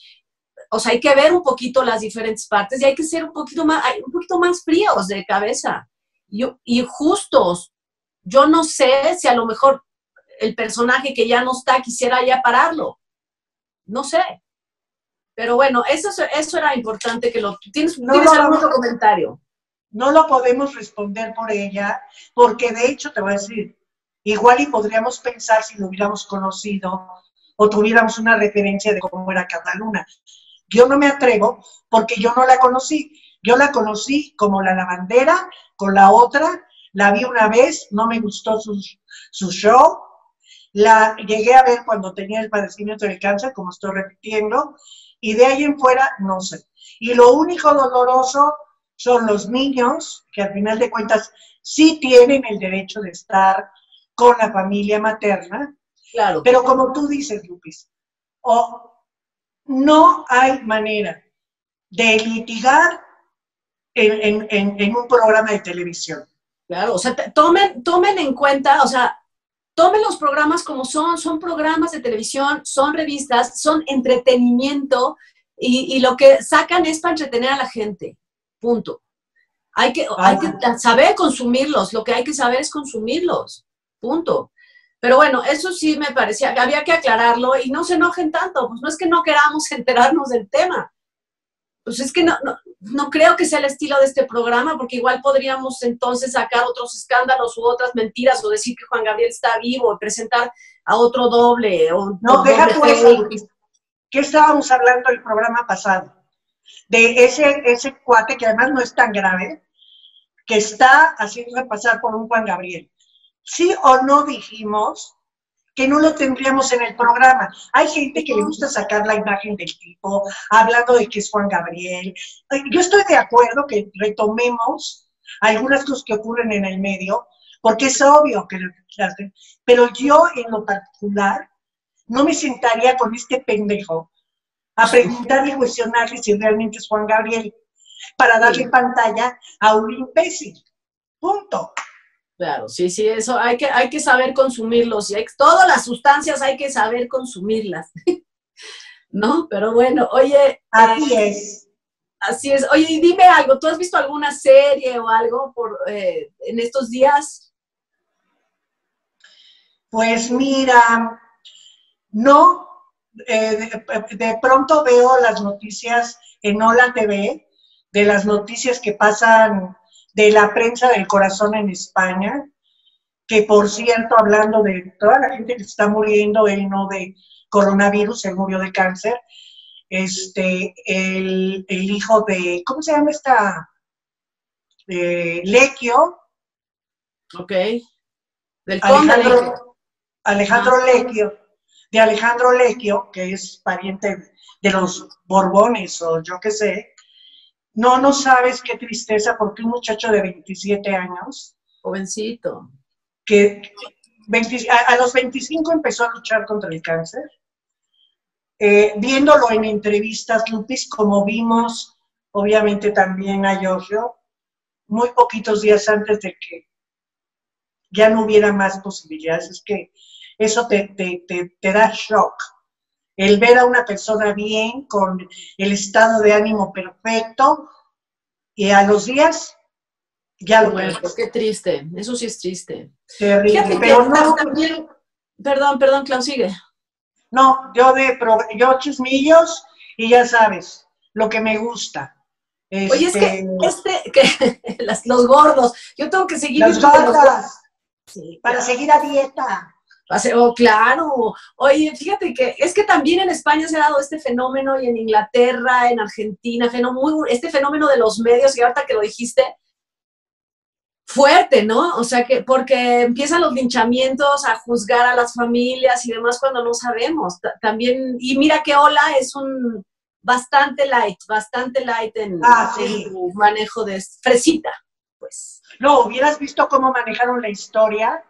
o sea, hay que ver un poquito las diferentes partes y hay que ser un poquito más, un poquito más fríos de cabeza y, y justos yo no sé si a lo mejor el personaje que ya no está quisiera ya pararlo. No sé. Pero bueno, eso, eso era importante que lo... ¿Tienes, no algún otro comentario? No lo podemos responder por ella, porque de hecho te voy a decir, igual y podríamos pensar si lo hubiéramos conocido o tuviéramos una referencia de cómo era cada luna. Yo no me atrevo porque yo no la conocí. Yo la conocí como la lavandera con la otra la vi una vez, no me gustó su, show. La llegué a ver cuando tenía el padecimiento del cáncer, como estoy repitiendo, y de ahí en fuera no sé. Y lo único doloroso son los niños, que al final de cuentas sí tienen el derecho de estar con la familia materna. Claro. Pero como tú dices, Lupis, o no hay manera de litigar en un programa de televisión. Claro, o sea, tomen, tomen en cuenta, o sea, tomen los programas como son, son programas de televisión, son revistas, son entretenimiento y, lo que sacan es para entretener a la gente, punto. Hay que, hay que saber consumirlos, lo que hay que saber es consumirlos, punto. Pero bueno, eso sí me parecía que había que aclararlo y no se enojen tanto, pues no es que no queramos enterarnos del tema, pues es que no, no creo que sea el estilo de este programa, porque igual podríamos entonces sacar otros escándalos u otras mentiras o decir que Juan Gabriel está vivo y presentar a otro doble. O, no, deja tú eso. ¿Qué estábamos hablando el programa pasado? De ese, ese cuate que además no es tan grave, que está haciendo pasar por un Juan Gabriel. ¿Sí o no dijimos que no lo tendríamos en el programa. Hay gente que le gusta sacar la imagen del tipo, hablando de que es Juan Gabriel. Yo estoy de acuerdo que retomemos algunas cosas que ocurren en el medio, porque es obvio que... Pero yo en lo particular no me sentaría con este pendejo a preguntarle y cuestionarle si realmente es Juan Gabriel para darle pantalla a un imbécil. Punto. Claro, sí, sí, eso hay que, hay que saber consumirlos. Y todas las sustancias hay que saber consumirlas. [LAUGHS] ¿No? Pero bueno, oye. Así eh, es. Así es. Oye, dime algo, ¿tú has visto alguna serie o algo por, eh, en estos días? Pues mira, no, eh, de, de, pronto veo las noticias en Hola TV, de las noticias que pasan de la prensa del corazón en España, que por cierto, hablando de toda la gente que está muriendo, él no de coronavirus, él murió de cáncer, este, el, hijo de, ¿cómo se llama esta? Eh, Lequio. Ok. Del Alejandro, Alejandro ah. Lequio, de Alejandro Lequio, que es pariente de los Borbones o yo qué sé, no, no sabes qué tristeza porque un muchacho de 27 años. Jovencito. Que a, los 25 empezó a luchar contra el cáncer. Eh, viéndolo en entrevistas, Lupis, como vimos, obviamente también a Giorgio, muy poquitos días antes de que ya no hubiera más posibilidades. Es que eso te, te da shock el ver a una persona bien, con el estado de ánimo perfecto, y a los días ya lo bueno, Qué triste, eso sí es triste. Terrible, pero no... También, perdón, perdón, Clau, sigue. No, yo de yo chismillos y ya sabes, lo que me gusta. Oye, es que, este, este que [LAUGHS] los gordos, yo tengo que seguir. Las gordas, sí, para seguir a dieta. Oh, claro. Oye, fíjate que es que también en España se ha dado este fenómeno y en Inglaterra, en Argentina, este fenómeno de los medios, y ahorita que lo dijiste, fuerte, ¿no? O sea, que porque empiezan los linchamientos a juzgar a las familias y demás cuando no sabemos. También, y mira que Hola es un bastante light, bastante light en, ah, manejo de fresita, pues. No, hubieras visto cómo manejaron la historia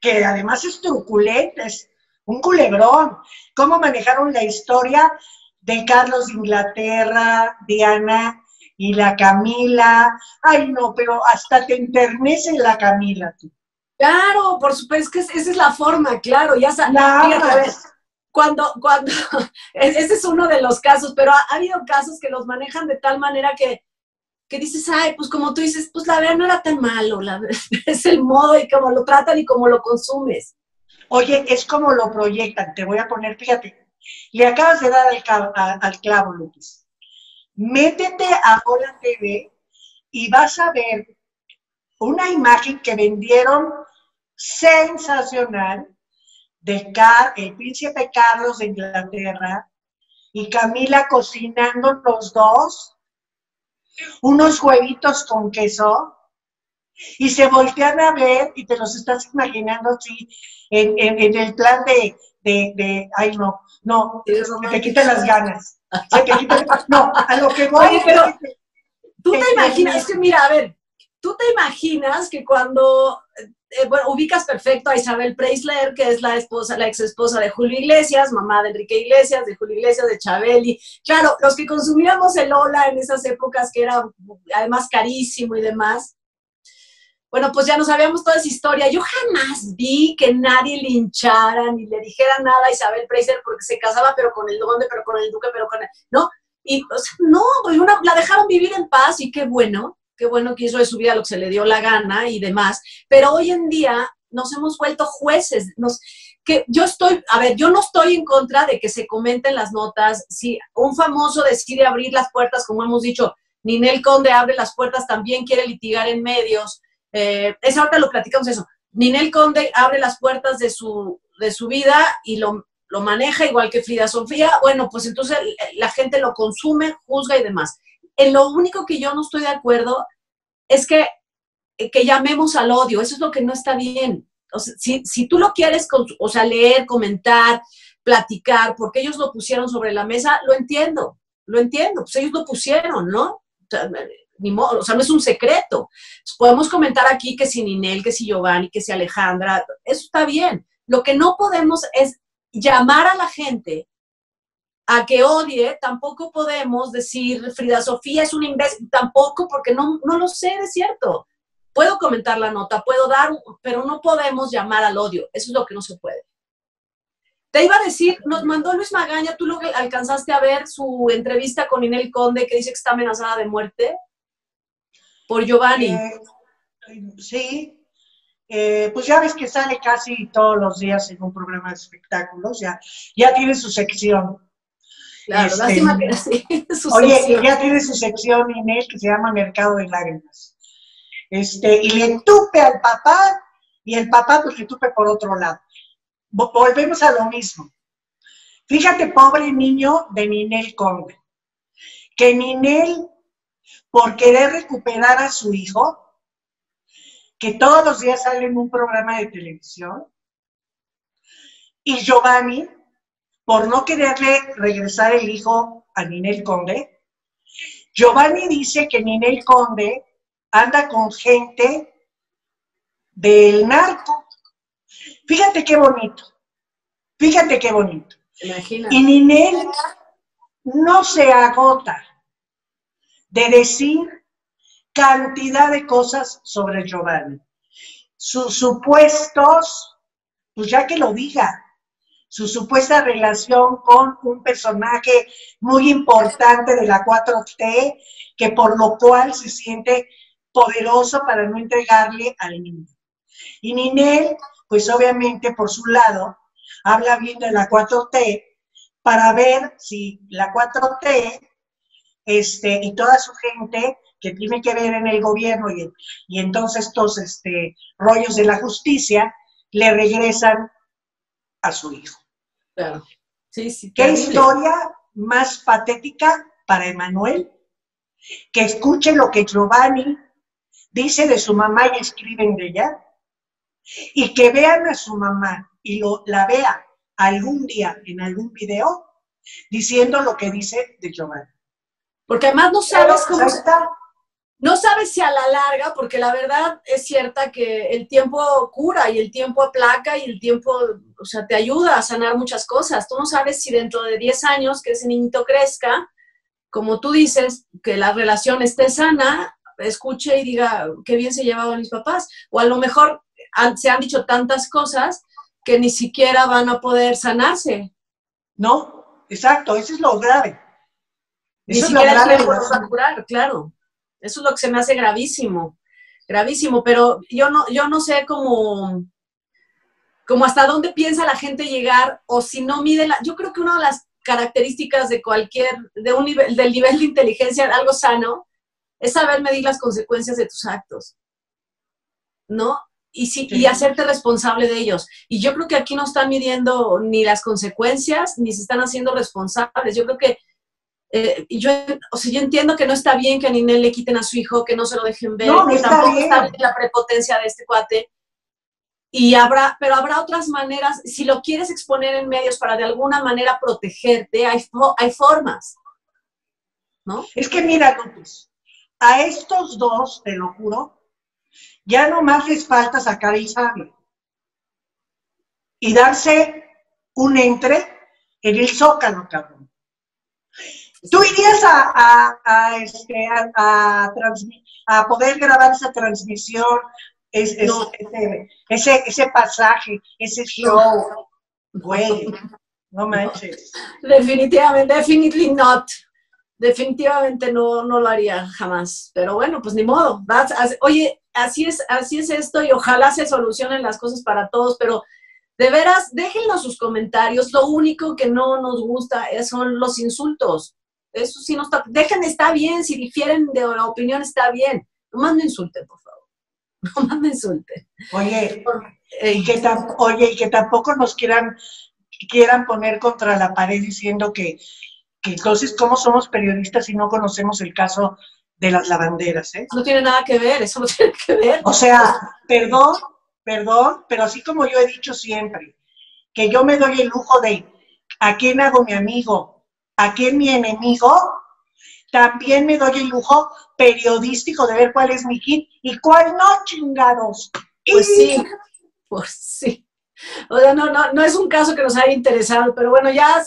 que además es truculento, es un culebrón. ¿Cómo manejaron la historia de Carlos de Inglaterra, Diana y la Camila? Ay, no, pero hasta te enternece la Camila tú. Claro, por supuesto, es que esa es la forma, claro, ya sabes. Cuando, cuando, [LAUGHS] ese es uno de los casos, pero ha, habido casos que los manejan de tal manera que que dices, ay, pues como tú dices, pues la verdad no era tan malo, la [LAUGHS] es el modo y cómo lo tratan y cómo lo consumes. Oye, es como lo proyectan, te voy a poner, fíjate, le acabas de dar al, clavo, Lucas. Métete a Hola TV y vas a ver una imagen que vendieron sensacional de Car el príncipe Carlos de Inglaterra y Camila cocinando los dos unos huevitos con queso y se voltean a ver y te los estás imaginando así en, el plan de, de, ay no, no, te quitan las ganas. no, a lo que voy. Oye, pero tú te imaginas, es que mira, a ver, tú te imaginas que cuando eh, ubicas perfecto a Isabel Preisler, que es la esposa, la ex esposa de Julio Iglesias, mamá de Enrique Iglesias, de Julio Iglesias, de Chabeli. Claro, los que consumíamos el Ola en esas épocas que era además carísimo y demás. Bueno, pues ya no sabíamos toda esa historia. Yo jamás vi que nadie linchara ni le dijera nada a Isabel Preisler porque se casaba, pero con el duque, pero con el duque, pero con el... No, y, o sea, no, pues la dejaron vivir en paz y qué bueno qué bueno que hizo de su vida lo que se le dio la gana y demás, pero hoy en día nos hemos vuelto jueces, nos, que yo estoy, a ver, yo no estoy en contra de que se comenten las notas, si un famoso decide abrir las puertas, como hemos dicho, Ninel Conde abre las puertas, también quiere litigar en medios. Eh, es ahorita lo platicamos eso. Ninel Conde abre las puertas de su, de su vida y lo, lo maneja igual que Frida Sofía. Bueno, pues entonces la gente lo consume, juzga y demás. En lo único que yo no estoy de acuerdo es que, que llamemos al odio. Eso es lo que no está bien. Si, si tú lo quieres, o sea, leer, comentar, platicar, porque ellos lo pusieron sobre la mesa, lo entiendo, lo entiendo, pues ellos lo pusieron, ¿no? O sea, ni modo, o sea, no es un secreto. podemos comentar aquí que si Ninel, que si Giovanni, que si Alejandra, eso está bien. Lo que no podemos es llamar a la gente a que odie, tampoco podemos decir Frida Sofía es un imbécil, tampoco, porque no, no lo sé, es cierto. Puedo comentar la nota, puedo dar, pero no podemos llamar al odio, eso es lo que no se puede. Te iba a decir, nos mandó Luis Magaña, tú lo alcanzaste a ver su entrevista con Inel Conde que dice que está amenazada de muerte por Giovanni. Eh, sí, eh, pues ya ves que sale casi todos los días en un programa de espectáculos, ya, ya tiene su sección. Claro, este, lástima que sí, [LAUGHS] Oye, ya tiene su sección Inel que se llama Mercado de Lágrimas. Este, y le tupe al papá, y el papá pues le tupe por otro lado volvemos a lo mismo. Fíjate, pobre niño de Ninel Conde, que Ninel, por querer recuperar a su hijo, que todos los días sale en un programa de televisión, y Giovanni, por no quererle regresar el hijo a Ninel Conde, Giovanni dice que Ninel Conde anda con gente del narco Fíjate qué bonito. Fíjate qué bonito. Y Ninel no se agota de decir cantidad de cosas sobre Giovanni. Sus supuestos, pues ya que lo diga, su supuesta relación con un personaje muy importante de la 4T, que por lo cual se siente poderoso para no entregarle al niño. Y Ninel pues obviamente por su lado habla bien de la 4T para ver si la 4T este, y toda su gente que tiene que ver en el gobierno y, y entonces estos este, rollos de la justicia le regresan a su hijo. Claro. Sí, sí, ¿Qué historia más patética para Emanuel? Que escuche lo que Giovanni dice de su mamá y escriben de ella y que vean a su mamá y lo, la vea algún día en algún video diciendo lo que dice de Giovanni. Porque además no sabes cómo está. No sabes si a la larga, porque la verdad es cierta que el tiempo cura y el tiempo aplaca y el tiempo, o sea, te ayuda a sanar muchas cosas. Tú no sabes si dentro de 10 años que ese niñito crezca, como tú dices, que la relación esté sana, escuche y diga, qué bien se llevaban mis papás. O a lo mejor se han dicho tantas cosas que ni siquiera van a poder sanarse. No, exacto, eso es lo grave. Ni siquiera es lo curar, claro. Eso es lo que se me hace gravísimo, gravísimo, pero yo no, yo no sé cómo, cómo hasta dónde piensa la gente llegar o si no mide la, yo creo que una de las características de cualquier, de un nivel, del nivel de inteligencia, algo sano, es saber medir las consecuencias de tus actos. ¿No? y, sí, y hacerte responsable de ellos. Y yo creo que aquí no están midiendo ni las consecuencias, ni se están haciendo responsables. Yo creo que, eh, yo, o sea, yo entiendo que no está bien que a Ninel le quiten a su hijo, que no se lo dejen ver, que tampoco está bien la prepotencia de este cuate. Y habrá, pero habrá otras maneras, si lo quieres exponer en medios para de alguna manera protegerte, hay, hay formas. ¿No? Es que mira, López, a estos dos, te lo juro, ya no más les falta sacar el sable y darse un entre en el zócalo, cabrón. Tú irías a, a, este, a, poder grabar esa transmisión, ese, ese, pasaje, ese show. Güey, no manches. Definitivamente, definitely not definitivamente no, no lo haría jamás. Pero bueno, pues ni modo. oye, así es, así es esto y ojalá se solucionen las cosas para todos, pero de veras, déjenos sus comentarios. Lo único que no nos gusta son los insultos. Eso sí no está, dejen, está bien, si difieren de la opinión está bien. No más no insulten, por favor. [LAUGHS] No insulten. Oye, y que oye, y que tampoco nos quieran, quieran poner contra la pared diciendo que, que entonces, ¿cómo somos periodistas si no conocemos el caso de las lavanderas? Eh? No tiene nada que ver, eso no tiene que ver. O sea, perdón, perdón, pero así como yo he dicho siempre, que yo me doy el lujo de a quién hago mi amigo, a quién mi enemigo, también me doy el lujo periodístico de ver cuál es mi hit y cuál no, chingados. Pues sí, pues sí. O sea, no, no, no es un caso que nos haya interesado, pero bueno, ya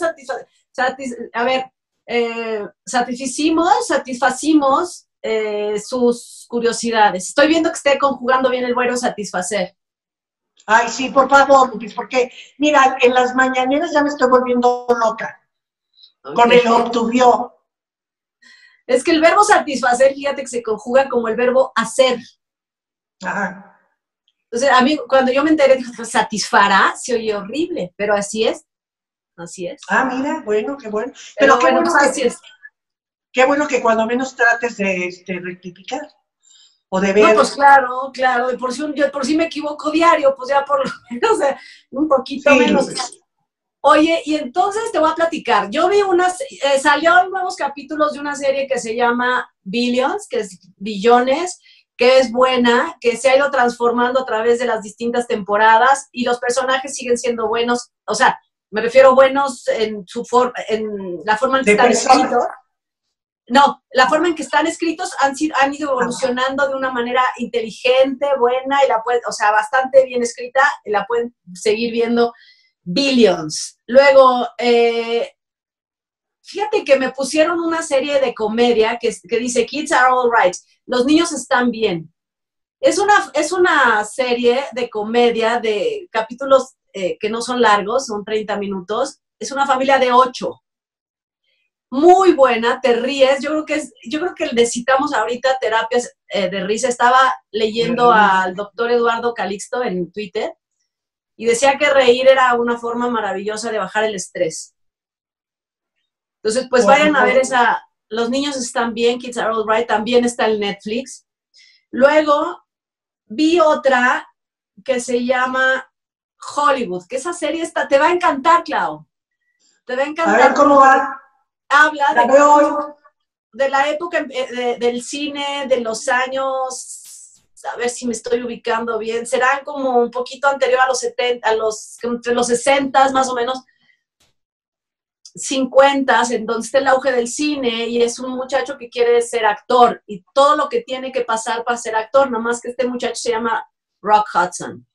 a ver, eh, satisficimos, satisfacimos eh, sus curiosidades. Estoy viendo que esté conjugando bien el bueno satisfacer. Ay, sí, por favor, Lupis, porque mira, en las mañaneras ya me estoy volviendo loca. Con el obtuvió. Es que el verbo satisfacer, fíjate que se conjuga como el verbo hacer. Ajá. Entonces, a mí, cuando yo me enteré, dije, satisfará, se oye horrible, pero así es. Así es. Ah, mira, bueno, qué bueno. Pero, qué bueno, que, así es. Qué bueno que cuando menos trates de este, rectificar. O de ver. No, pues claro, claro. De por sí, yo por sí me equivoco diario, pues ya por lo [LAUGHS] menos un poquito menos. Oye, y entonces te voy a platicar. Yo vi unas, eh, salió nuevos capítulos de una serie que se llama Billions, que es Billones, que es buena, que se ha ido transformando a través de las distintas temporadas y los personajes siguen siendo buenos, o sea, me refiero buenos en su forma, en la forma en que están escritos. No, la forma en que están escritos han, han ido evolucionando de una manera inteligente, buena, y la pueden, o sea, bastante bien escrita, y la pueden seguir viendo Billions. Luego, eh, fíjate que me pusieron una serie de comedia que, que, dice Kids are all right. Los niños están bien. Es una, es una serie de comedia de capítulos eh, que no son largos, son 30 minutos. Es una familia de ocho. Muy buena, te ríes. Yo creo que es, yo creo que necesitamos ahorita terapias eh, de risa. Estaba leyendo al doctor Eduardo Calixto en Twitter y decía que reír era una forma maravillosa de bajar el estrés. Entonces, pues vayan a ver esa, los niños están bien, Kids Are All Right, también está en Netflix. Luego vi otra que se llama Hollywood, que esa serie está, te va a encantar, Clau. Te va a encantar. A ver cómo va. Habla de, la época eh, del cine, de los años a ver si me estoy ubicando bien, serán como un poquito anterior a los 70, a los, entre los 60 más o menos, 50, en donde está el auge del cine y es un muchacho que quiere ser actor y todo lo que tiene que pasar para ser actor, nomás que este muchacho se llama Rock Hudson.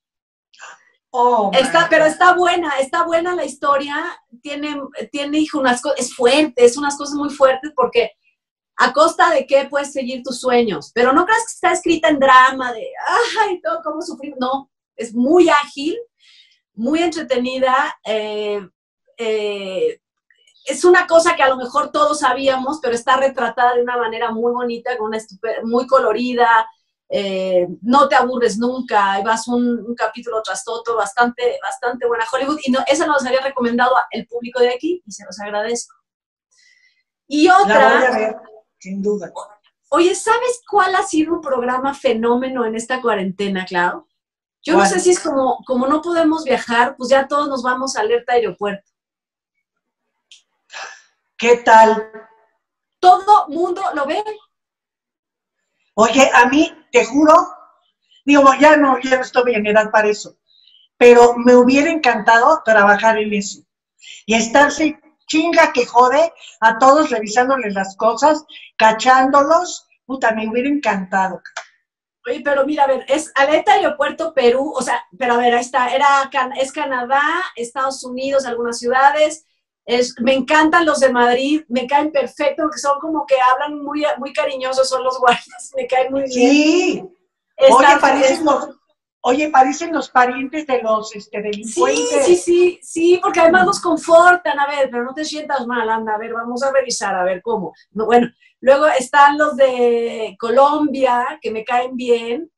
Oh, está, pero está buena, está buena la historia, tiene, tiene unas es fuerte, es unas cosas muy fuertes porque a costa de qué puedes seguir tus sueños. Pero no creas que está escrita en drama de, ay, todo cómo sufrir. No, es muy ágil, muy entretenida. Eh, eh, es una cosa que a lo mejor todos sabíamos, pero está retratada de una manera muy bonita, con una muy colorida. Eh, no te aburres nunca, vas un, un, capítulo tras otro, bastante, bastante buena Hollywood. Y no, esa nos había recomendado el público de aquí y se los agradezco. Y otra sin duda. Oye, ¿sabes cuál ha sido un programa fenómeno en esta cuarentena, Clau? Yo no sé si es como, como no podemos viajar, pues ya todos nos vamos a alerta aeropuerto. ¿Qué tal? Todo mundo lo ve. Oye, a mí, te juro, digo, ya no, ya no estoy en edad para eso, pero me hubiera encantado trabajar en eso y estarse chinga que jode a todos revisándoles las cosas, cachándolos. Puta, me hubiera encantado. Oye, pero mira, a ver, es Aleta Aeropuerto Perú, o sea, pero a ver, ahí está, era, es Canadá, Estados Unidos, algunas ciudades, es, me encantan los de Madrid, me caen perfecto, porque son como que hablan muy, muy cariñosos, son los guardias, [LAUGHS] me caen muy bien. Sí, Oye, parecen los, Oye, parecen los parientes de los este, delincuentes. Sí, sí, sí, sí, porque además los confortan, a ver, pero no te sientas mal, anda, a ver, vamos a revisar, a ver cómo. bueno, luego están los de Colombia, que me caen bien,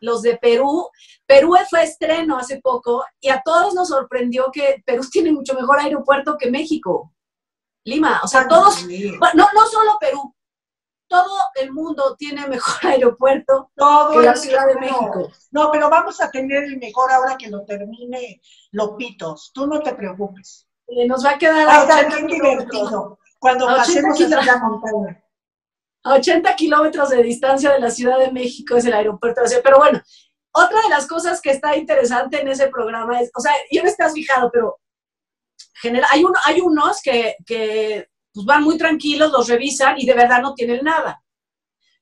los de Perú. Perú fue estreno hace poco y a todos nos sorprendió que Perú tiene mucho mejor aeropuerto que México. Lima, o sea, todos, no, no solo Perú, todo el mundo tiene mejor [LAUGHS] aeropuerto todo que la Ciudad de México. No, pero vamos a tener el mejor ahora que lo termine Lopitos. Tú no te preocupes. Eh, nos va a quedar a 80 kilómetros. Cuando pasemos a la montaña. A 80 kilómetros de distancia de la Ciudad de México es el aeropuerto. Pero bueno, otra de las cosas que está interesante en ese programa es, o sea, yo no estás fijado, pero hay, uno, hay unos que, que pues van muy tranquilos, los revisan y de verdad no tienen nada.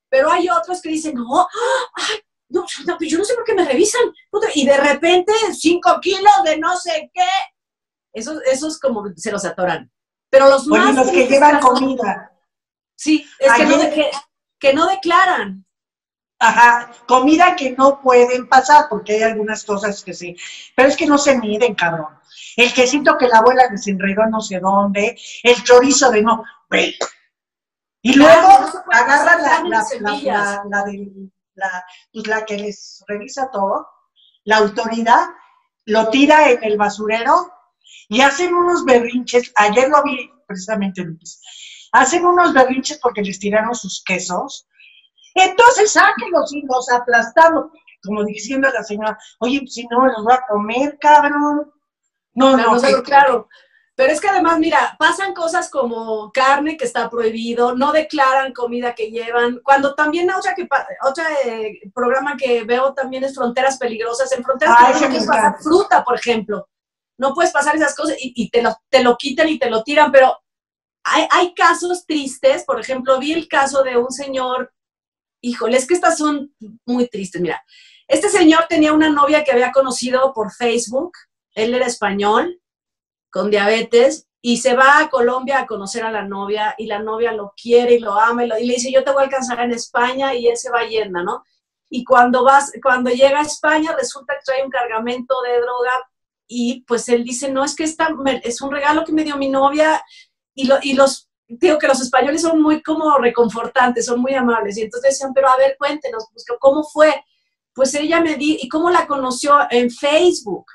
Pero hay otros que dicen, no, ay, no, no, pues yo no sé por qué me revisan. Y de repente, cinco kilos de no sé qué. Esos, esos como se los atoran. Pero los más... los que llevan comida. Sí, es que no, que no declaran. Ajá, comida que no pueden pasar, porque hay algunas cosas que sí. Pero es que no se miden, cabrón. El quesito que la abuela desenredó no sé dónde, el chorizo de no, güey. Y luego agarra la, la, la, la, de, la, pues la que les revisa todo, la autoridad, lo tira en el basurero y hacen unos berrinches, ayer lo vi precisamente Luis, hacen unos berrinches porque les tiraron sus quesos, entonces sáquenlos y los aplastamos, como diciendo a la señora, oye, si no me los va a comer, cabrón. No, no, claro. Pero es que además, mira, pasan cosas como carne que está prohibido, no declaran comida que llevan. Cuando también otra que otra eh, programa que veo también es fronteras peligrosas. En fronteras peligrosas no puedes pasar fruta, por ejemplo. No puedes pasar esas cosas y, te, lo, te lo quitan y te lo tiran. Pero hay, hay casos tristes. Por ejemplo, vi el caso de un señor. Híjole, es que estas son muy tristes. Mira, este señor tenía una novia que había conocido por Facebook él era español, con diabetes, y se va a Colombia a conocer a la novia, y la novia lo quiere y lo ama, y, le dice, yo te voy a alcanzar en España, y él se va yendo, ¿no? Y cuando, vas, cuando llega a España, resulta que trae un cargamento de droga, y pues él dice, no, es que esta, es un regalo que me dio mi novia, y, lo, y los digo que los españoles son muy como reconfortantes, son muy amables. Y entonces decían, pero a ver, cuéntenos, pues, ¿cómo fue? Pues ella me di, ¿y cómo la conoció? En Facebook.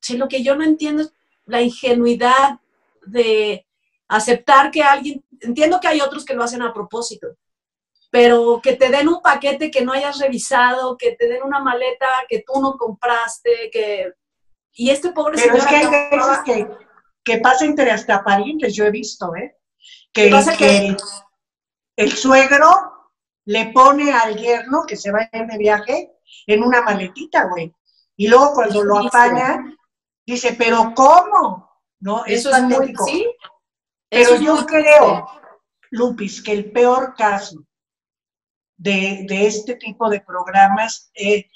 Sí, lo que yo no entiendo es la ingenuidad de aceptar que alguien, entiendo que hay otros que lo hacen a propósito, pero que te den un paquete que no hayas revisado, que te den una maleta que tú no compraste, que... Y este pobre Pero es que hay veces que, que pasa entre hasta parientes, yo he visto, ¿eh? Que, pasa que, el suegro le pone al yerno que se va de viaje en una maletita, güey. Y luego cuando lo apaña, Dice, pero ¿cómo? ¿No? Eso es, muy, ¿sí? Pero yo creo, Lupis, que el peor caso de, este tipo de programas, eh,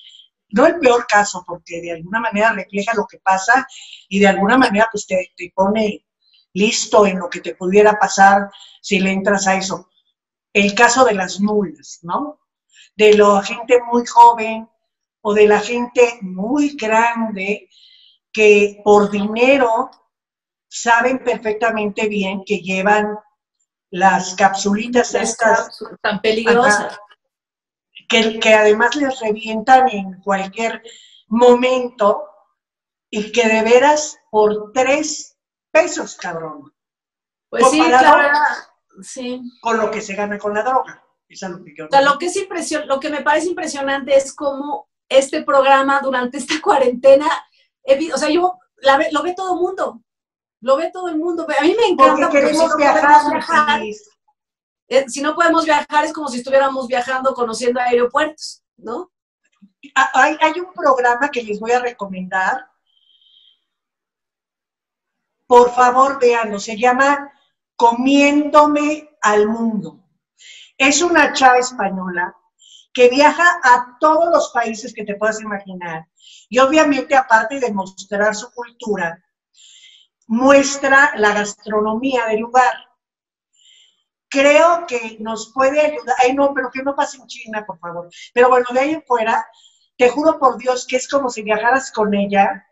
no el peor caso, porque de alguna manera refleja lo que pasa y de alguna manera pues te, te pone listo en lo que te pudiera pasar si le entras a eso. El caso de las nulas, ¿no? De la gente muy joven o de la gente muy grande que por dinero saben perfectamente bien que llevan las capsulitas estas tan peligrosas. que, que además les revientan en cualquier momento y que de veras por tres pesos, cabrón. Pues sí, claro, sí. Con lo que se gana con la droga. Es lo que o sea, lo que es impresion lo que me parece impresionante es cómo este programa durante esta [LAUGHS] cuarentena o sea, yo lo ve todo el mundo, lo ve todo el mundo. A mí me encanta porque, queremos viajar. Eh, si no podemos viajar es como si estuviéramos viajando, conociendo aeropuertos, ¿no? Ah, hay, hay un programa que les voy a recomendar. Por favor, veanlo. Se llama Comiéndome al Mundo. Es una chava española que viaja a todos los países que te puedas imaginar. Y obviamente, aparte de mostrar su cultura, muestra la gastronomía del lugar. Creo que nos puede ayudar. Ay, no, pero que no pase en China, por favor. Pero bueno, de ahí en fuera, te juro por Dios que es como si viajaras con ella,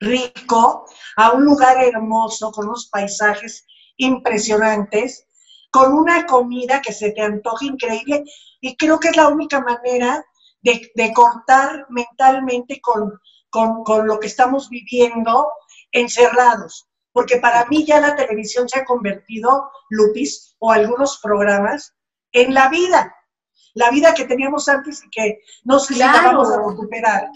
rico, a un lugar hermoso, con unos paisajes impresionantes, con una comida que se te antoja increíble y creo que es la única manera de, cortar mentalmente con, con, lo que estamos viviendo encerrados. porque para mí ya la televisión se ha convertido, Lupis, o algunos programas, en la vida, la vida que teníamos antes y que no sé si la vamos a recuperar.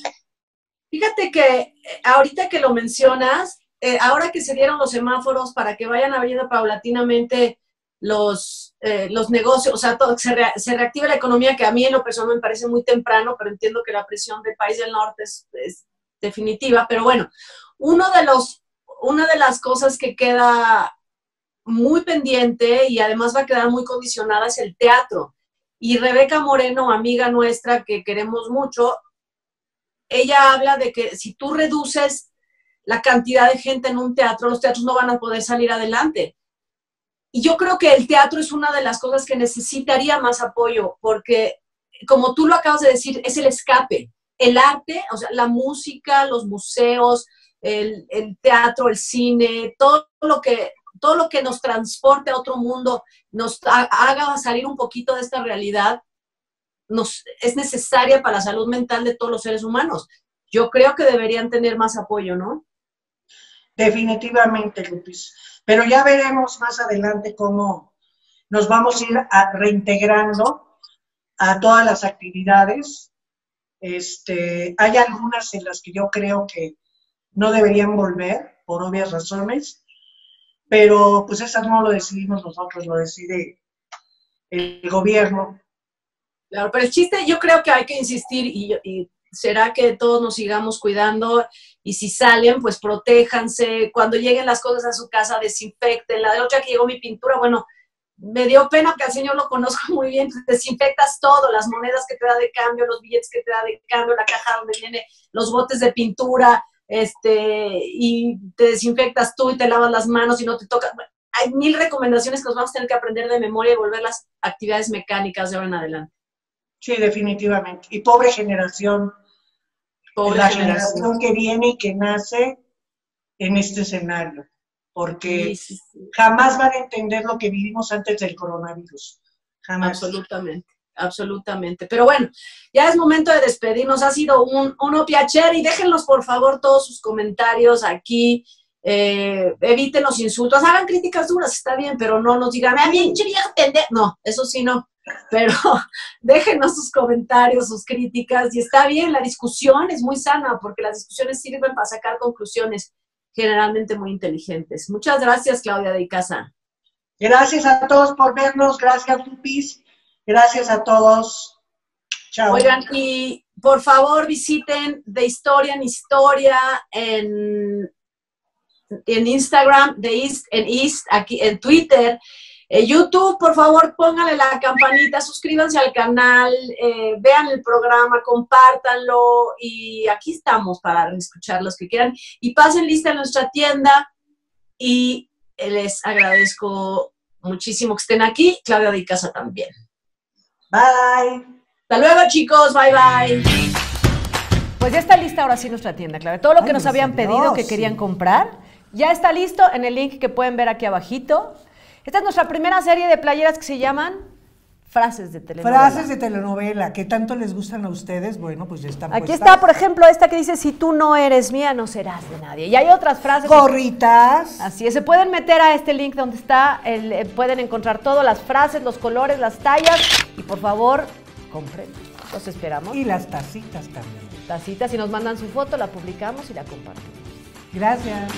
Fíjate que eh, ahorita que lo mencionas, eh, ahora que se dieron los semáforos para que vayan abriendo paulatinamente los, eh, los negocios, o sea, se, reactiva la economía, que a mí en lo personal me parece muy temprano, pero entiendo que la presión del país del norte es, es definitiva. Pero bueno, uno de los, una de las cosas que queda muy pendiente y además va a quedar muy condicionada es el teatro. Y Rebeca Moreno, amiga nuestra que queremos mucho, ella habla de que si tú reduces la cantidad de gente en un teatro, los teatros no van a poder salir adelante. Y yo creo que el teatro es una de las cosas que necesitaría más apoyo, porque como tú lo acabas de decir, es el escape. El arte, o sea, la música, los museos, el, teatro, el cine, todo lo que todo lo que nos transporte a otro mundo, nos haga salir un poquito de esta realidad, nos, es necesaria para la salud mental de todos los seres humanos. Yo creo que deberían tener más apoyo, ¿no? Definitivamente, Lupis. Pero ya veremos más adelante cómo nos vamos a ir reintegrando a todas las actividades. Este, hay algunas en las que yo creo que no deberían volver, por obvias razones, pero pues esas no lo decidimos nosotros, lo decide el gobierno. Claro, pero el chiste yo creo que hay que insistir y, será que todos nos sigamos cuidando y si salen, pues protéjanse. Cuando lleguen las cosas a su casa, desinfecten. La de otra que llegó mi pintura, bueno, me dio pena que al señor lo conozco muy bien. [LAUGHS] Desinfectas todo, las monedas que te da de cambio, los billetes que te da de cambio, la caja donde viene los botes de pintura, este, y te desinfectas tú y te lavas las manos y no te tocas. Hay mil recomendaciones que nos vamos a tener que aprender de memoria y volver las actividades mecánicas de ahora en adelante. Sí, definitivamente. Y pobre generación. Pobre la generación. que viene y que nace en este escenario. Porque jamás van a entender lo que vivimos antes del coronavirus. Jamás. Absolutamente absolutamente. Pero bueno, ya es momento de despedirnos. Ha sido un, un y déjenlos por favor todos sus comentarios aquí. Eh, eviten los insultos, hagan críticas duras, está bien, pero no nos digan, a bien, No, eso sí no. Pero [LAUGHS] déjenos sus comentarios, sus críticas, y está bien, la discusión es muy sana, porque las discusiones sirven para sacar conclusiones generalmente muy inteligentes. Muchas gracias, Claudia de Casa. Gracias a todos por vernos, gracias, Lupis. Gracias a todos. Chao. Oigan, y por favor visiten de historia en historia en, en Instagram, de East, en East, aquí en Twitter. En YouTube, por favor, pónganle la campanita, suscríbanse al canal, eh, vean el programa, compártanlo y aquí estamos para escuchar los que quieran. Y pasen lista en nuestra tienda y les agradezco muchísimo que estén aquí. Claudia de Casa también. Bye. Hasta luego, chicos. Bye, bye. Pues ya está lista ahora sí nuestra tienda, claro. Todo lo que nos habían pedido que querían comprar, ya está listo en el link que pueden ver aquí abajito. Esta es nuestra primera serie de playeras que se llaman frases de telenovela. Frases de telenovela, que tanto les gustan a ustedes, bueno, pues ya están Aquí está, por ejemplo, esta que dice, si tú no eres mía, no serás de nadie. Y hay otras frases. Gorritas. Así es, se pueden meter a este link donde está, eh, pueden encontrar todas las frases, los colores, las tallas, y por favor, compren. Los esperamos. Y las tacitas también. Tacitas, si nos mandan su foto, la publicamos y la compartimos. Gracias.